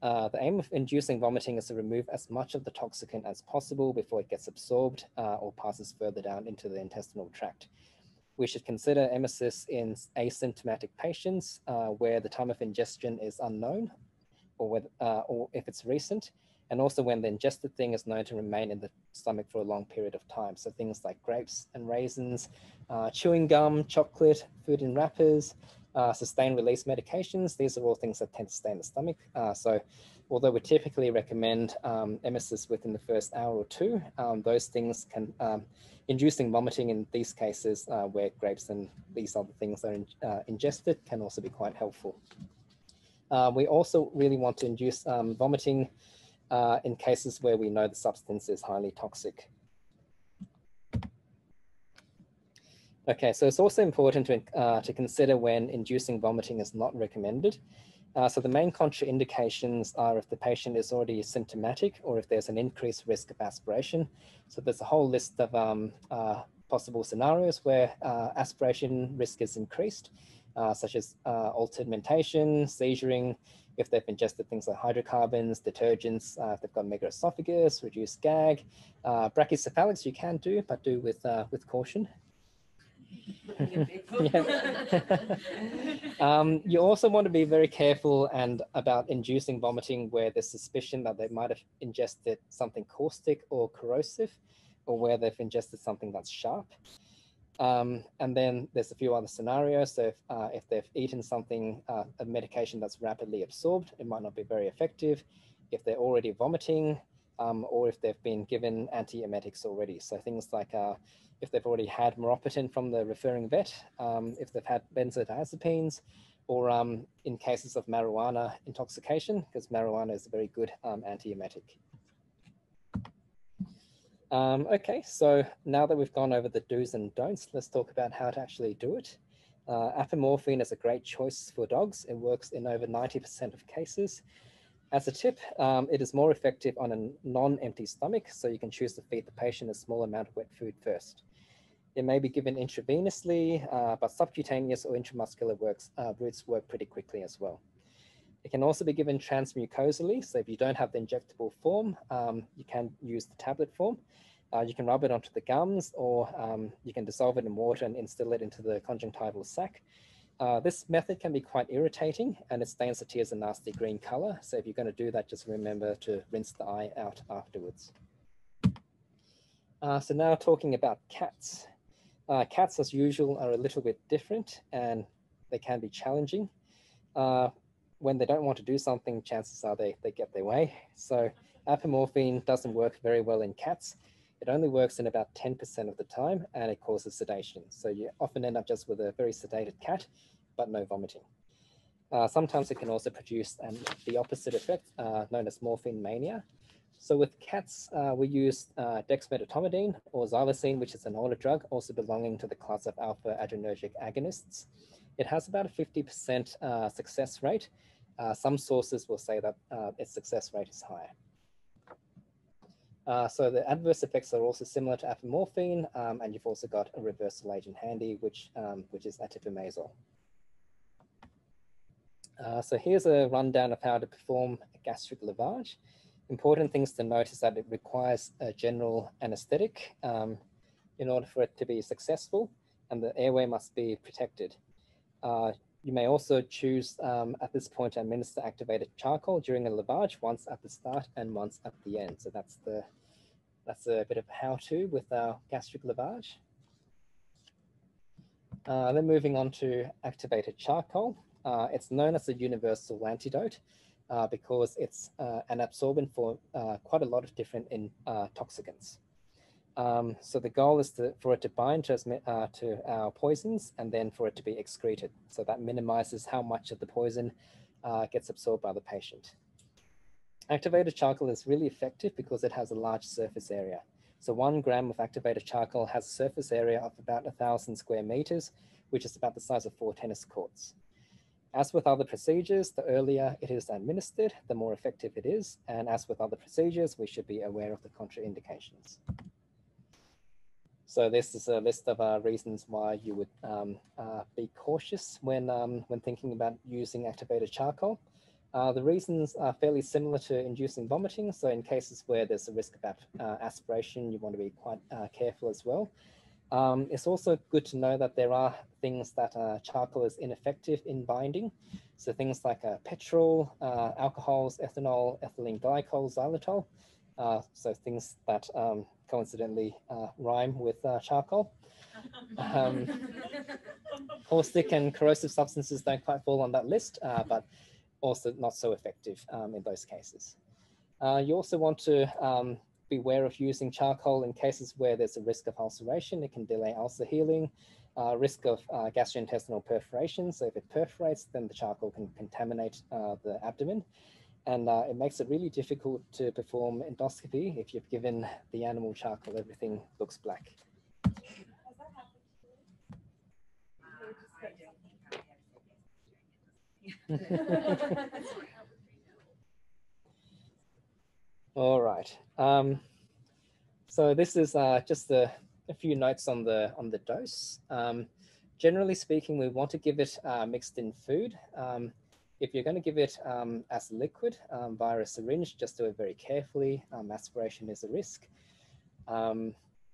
Uh, the aim of inducing vomiting is to remove as much of the toxicant as possible before it gets absorbed or passes further down into the intestinal tract. We should consider emesis in asymptomatic patients where the time of ingestion is unknown or, whether, uh, or if it's recent, and also when the ingested thing is known to remain in the stomach for a long period of time. So things like grapes and raisins, uh, chewing gum, chocolate, food in wrappers, uh, sustained release medications. These are all things that tend to stay in the stomach. Uh, so although we typically recommend um, emesis within the first hour or two, um, those things can, um, inducing vomiting in these cases uh, where grapes and these other things are in, uh, ingested can also be quite helpful. Uh, we also really want to induce um, vomiting uh, in cases where we know the substance is highly toxic. Okay, so it's also important to, uh, to consider when inducing vomiting is not recommended. Uh, so the main contraindications are if the patient is already symptomatic or if there's an increased risk of aspiration. So there's a whole list of um, uh, possible scenarios where uh, aspiration risk is increased uh, such as uh, altered mentation, seizuring, if they've ingested things like hydrocarbons, detergents, uh, if they've got megaesophagus, reduced gag. Brachycephalics you can do, but do with, with caution. [laughs] um, you also want to be very careful and about inducing vomiting where there's suspicion that they might have ingested something caustic or corrosive or where they've ingested something that's sharp. Um, and then there's a few other scenarios. So if, uh, if they've eaten something, uh, a medication that's rapidly absorbed, it might not be very effective. If they're already vomiting, um, or if they've been given antiemetics already. So things like uh, if they've already had maropitant from the referring vet, um, if they've had benzodiazepines, or um, in cases of marijuana intoxication, because marijuana is a very good um, antiemetic. Um, okay, so now that we've gone over the do's and don'ts, let's talk about how to actually do it. Uh, apomorphine is a great choice for dogs. It works in over 90% of cases. As a tip, um, it is more effective on a non-empty stomach, so you can choose to feed the patient a small amount of wet food first. It may be given intravenously, uh, but subcutaneous or intramuscular works, uh, routes work pretty quickly as well. It can also be given transmucosally. So if you don't have the injectable form, um, you can use the tablet form. Uh, you can rub it onto the gums or um, you can dissolve it in water and instill it into the conjunctival sac. Uh, this method can be quite irritating and it stains the tears a nasty green color. So if you're going to do that, just remember to rinse the eye out afterwards. Uh, so now talking about cats. Uh, cats as usual are a little bit different and they can be challenging. Uh, when they don't want to do something, chances are they, they get their way. So apomorphine doesn't work very well in cats. It only works in about 10% of the time and it causes sedation. So you often end up just with a very sedated cat, but no vomiting. Uh, sometimes it can also produce the opposite effect uh, known as morphine mania. So with cats, uh, we use uh, dexmedetomidine or xylazine, which is an older drug, also belonging to the class of alpha adrenergic agonists. It has about a 50% uh, success rate. Uh, some sources will say that uh, its success rate is higher. Uh, so the adverse effects are also similar to apomorphine, um, and you've also got a reversal agent handy, which, um, which is atipamezole. Uh, so here's a rundown of how to perform a gastric lavage. Important things to note is that it requires a general anesthetic um, in order for it to be successful, and the airway must be protected. Uh, you may also choose um, at this point to administer activated charcoal during a lavage once at the start and once at the end. So that's the that's a bit of how-to with our gastric lavage. Uh, then moving on to activated charcoal. Uh, it's known as a universal antidote uh, because it's uh, an absorbent for uh, quite a lot of different in, uh, toxicants. Um, so the goal is to, for it to bind to, to, our poisons and then for it to be excreted. So that minimizes how much of the poison gets absorbed by the patient. Activated charcoal is really effective because it has a large surface area. So one gram of activated charcoal has a surface area of about a thousand square meters, which is about the size of four tennis courts. As with other procedures, the earlier it is administered, the more effective it is. And as with other procedures, we should be aware of the contraindications. So this is a list of uh, reasons why you would um, uh, be cautious when, um, when thinking about using activated charcoal. Uh, the reasons are fairly similar to inducing vomiting. So in cases where there's a risk about uh, aspiration, you want to be quite uh, careful as well. Um, it's also good to know that there are things that uh, charcoal is ineffective in binding. So things like uh, petrol, uh, alcohols, ethanol, ethylene glycol, xylitol. so things that um, coincidentally rhyme with charcoal. Um, [laughs] caustic and corrosive substances don't quite fall on that list, but also not so effective um, in those cases. Uh, you also want to um, beware of using charcoal in cases where there's a risk of ulceration. It can delay ulcer healing, uh, risk of uh, gastrointestinal perforation. So if it perforates, then the charcoal can contaminate uh, the abdomen. And uh, it makes it really difficult to perform endoscopy. If you've given the animal charcoal, everything looks black. [laughs] [laughs] All right. Um, so this is uh, just a, a, few notes on the on the dose. Um, generally speaking, we want to give it uh, mixed in food. Um, if you're going to give it um, as liquid um, via a syringe, just do it very carefully. Um, aspiration is a risk.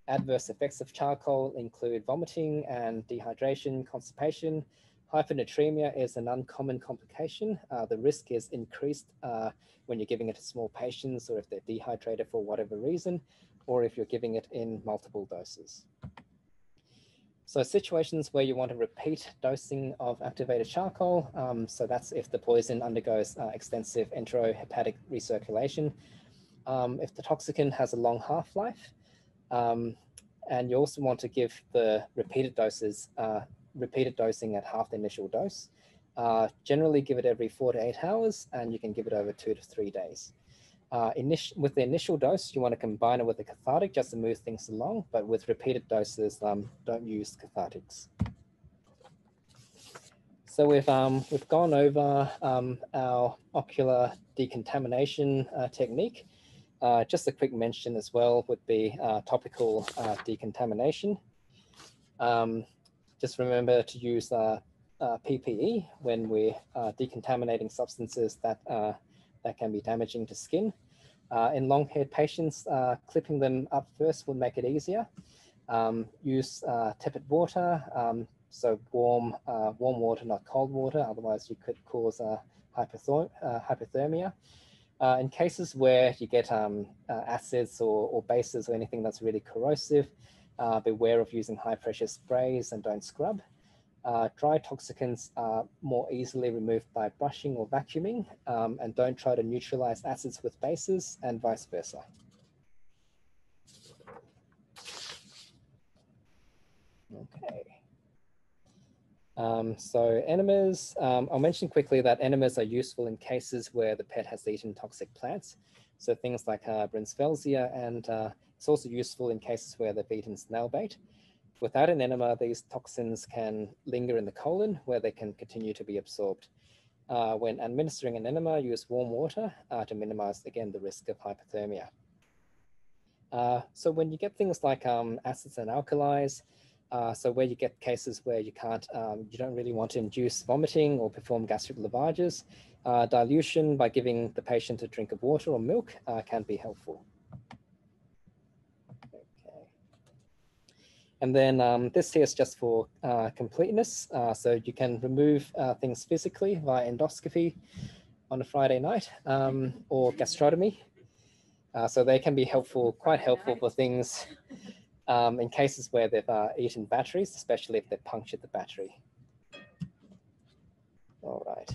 adverse effects of charcoal include vomiting and dehydration, constipation, Hyponatremia is an uncommon complication. Uh, the risk is increased uh, when you're giving it to small patients or if they're dehydrated for whatever reason, or if you're giving it in multiple doses. So situations where you want to repeat dosing of activated charcoal, um, so that's if the poison undergoes uh, extensive enterohepatic recirculation, um, if the toxicant has a long half-life, um, and you also want to give the repeated doses uh, repeated dosing at half the initial dose. Uh, generally give it every four to eight hours and you can give it over two to three days. Uh, with the initial dose, you want to combine it with a cathartic just to move things along, but with repeated doses, um, don't use cathartics. So we've, um, we've gone over um, our ocular decontamination uh, technique. Uh, just a quick mention as well would be uh, topical uh, decontamination. Um, just remember to use uh, uh, PPE when we're uh, decontaminating substances that, uh, that can be damaging to skin. Uh, in long-haired patients, uh, clipping them up first will make it easier. Um, use tepid water, um, so warm, warm water, not cold water, otherwise you could cause hypothermia. in cases where you get um, acids or, or bases or anything that's really corrosive, uh, beware of using high pressure sprays and don't scrub. Uh, dry toxicants are more easily removed by brushing or vacuuming, um, and don't try to neutralize acids with bases and vice versa. Okay. Um, so enemas, um, I'll mention quickly that enemas are useful in cases where the pet has eaten toxic plants. So things like uh, Brunfelsia and uh, it's also useful in cases where they've eaten snail bait. Without an enema, these toxins can linger in the colon where they can continue to be absorbed. Uh, when administering an enema, use warm water uh, to minimize, again, the risk of hypothermia. Uh, so when you get things like um, acids and alkalis, uh, so where you get cases where you can't, um, you don't really want to induce vomiting or perform gastric lavages, uh, dilution by giving the patient a drink of water or milk uh, can be helpful. And then um, this here is just for uh, completeness. Uh, so you can remove uh, things physically via endoscopy on a Friday night um, or gastrotomy. Uh, so they can be helpful, quite helpful for things um, in cases where they've uh, eaten batteries, especially if they've punctured the battery. All right.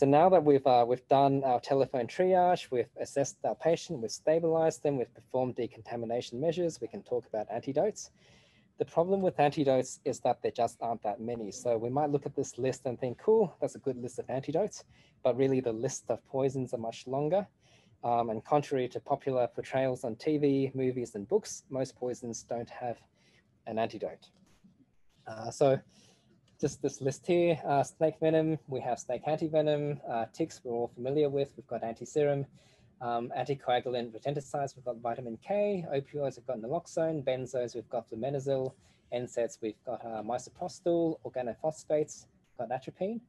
So now that we've uh, we've done our telephone triage, we've assessed our patient, we've stabilized them, we've performed decontamination measures, we can talk about antidotes. The problem with antidotes is that there just aren't that many. So we might look at this list and think, cool, that's a good list of antidotes, but really the list of poisons are much longer. Um, and contrary to popular portrayals on TV, movies, and books, most poisons don't have an antidote. Uh, so just this list here, uh, snake venom, we have snake antivenom, uh, ticks we're all familiar with, we've got antiserum, um, anticoagulant rodenticides, we've got vitamin K, opioids, we've got naloxone, benzos, we've got flumazenil, NSAIDs, we've got uh, misoprostol, organophosphates, got atropine,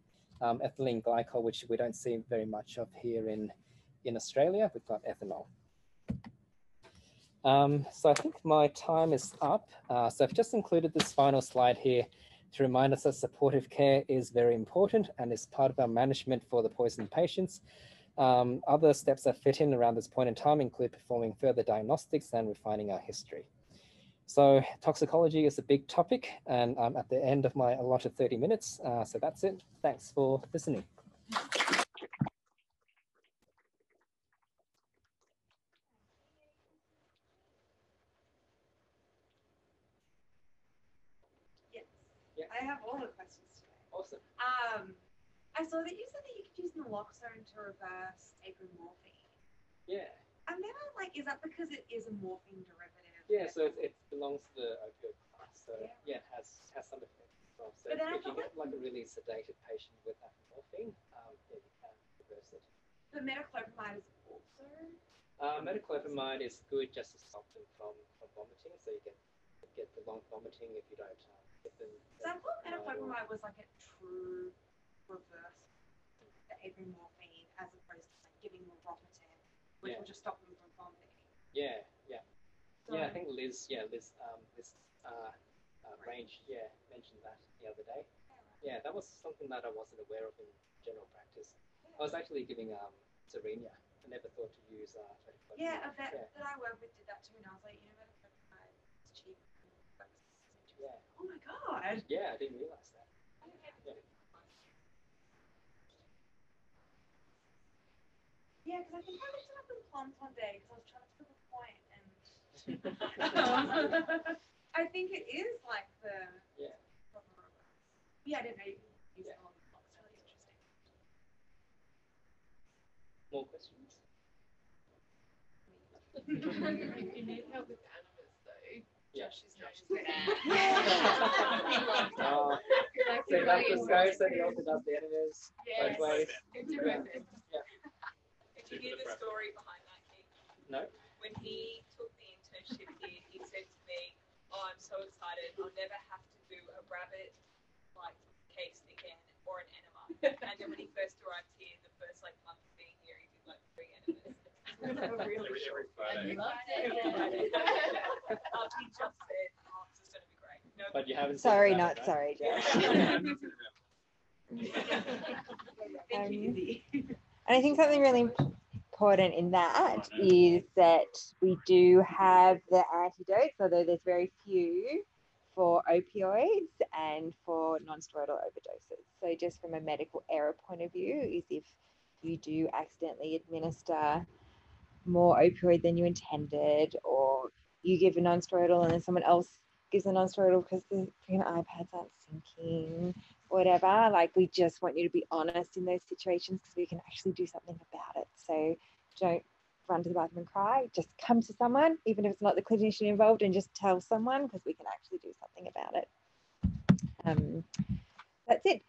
um, ethylene glycol, which we don't see very much of here in, in Australia, we've got ethanol. Um, so I think my time is up. Uh, so I've just included this final slide here to remind us that supportive care is very important and is part of our management for the poisoned patients. Um, other steps that fit in around this point in time include performing further diagnostics and refining our history. So toxicology is a big topic and I'm at the end of my allotted 30 minutes. Uh, so that's it. Thanks for listening. I have all the questions today. Awesome. Um, I saw that you said that you could use naloxone to reverse apomorphine. Yeah. And then I'm like, is that because it is a morphine derivative? Yeah, so it, it belongs to the opioid class. So Yeah. yeah, it has has some effects as well. So But then I if you get like a really sedated patient with apomorphine, um, yeah, you can reverse it. But metoclopramide is also. Uh, metoclopramide is good just to stop them from, from vomiting, so you get get the long vomiting if you don't um, get them. So I thought metoclopramide was like a true reverse the apomorphine as opposed to like giving them Ropitin, which Yeah. will just stop them from vomiting. Yeah, yeah, So, yeah. I think Liz, yeah, Liz, um, Liz, uh, uh, range, yeah, mentioned that the other day. Yeah, that was something that I wasn't aware of in general practice. I was actually giving um, Cerenia. I never thought to use uh. Yeah, a vet Yeah. that I work with did that too, and I was like, you know, is cheap. Yeah. Oh my god. Yeah, I didn't realize that. Yeah, because I think I looked it up with Plumb's one day because I was trying to prove a point, and [laughs] I think it is like the. Yeah. Yeah, I didn't know you could use it on plums. Really interesting. More questions? if you need help with animals though, Yeah. Josh is known for Oh, Like, so that's the really scope, so he also does the enemies Yes. both ways. It's different. If you hear the story behind that, Keith, No? when he took the internship here, he said to me, "Oh, I'm so excited! I'll never have to do a rabbit like case again or an enema." [laughs] and then when he first arrived here, the first like month of being here, he did like three enemas. really every, every Friday. um, he just said, "Oh, this is going to be great." No, but you haven't. Sorry, seen not that, sorry, Jeff. [laughs] Thank you, [laughs] Um, And I think something really important in that is that we do have the antidotes, although there's very few for opioids and for non-steroidal overdoses. So just from a medical error point of view, is if you do accidentally administer more opioid than you intended, or you give a non-steroidal and then someone else gives a non-steroidal because the freaking iPads aren't syncing, whatever. Like we just want you to be honest in those situations because we can actually do something about it. So don't run to the bathroom and cry. Just come to someone, even if it's not the clinician involved, and just tell someone because we can actually do something about it. Um, that's it.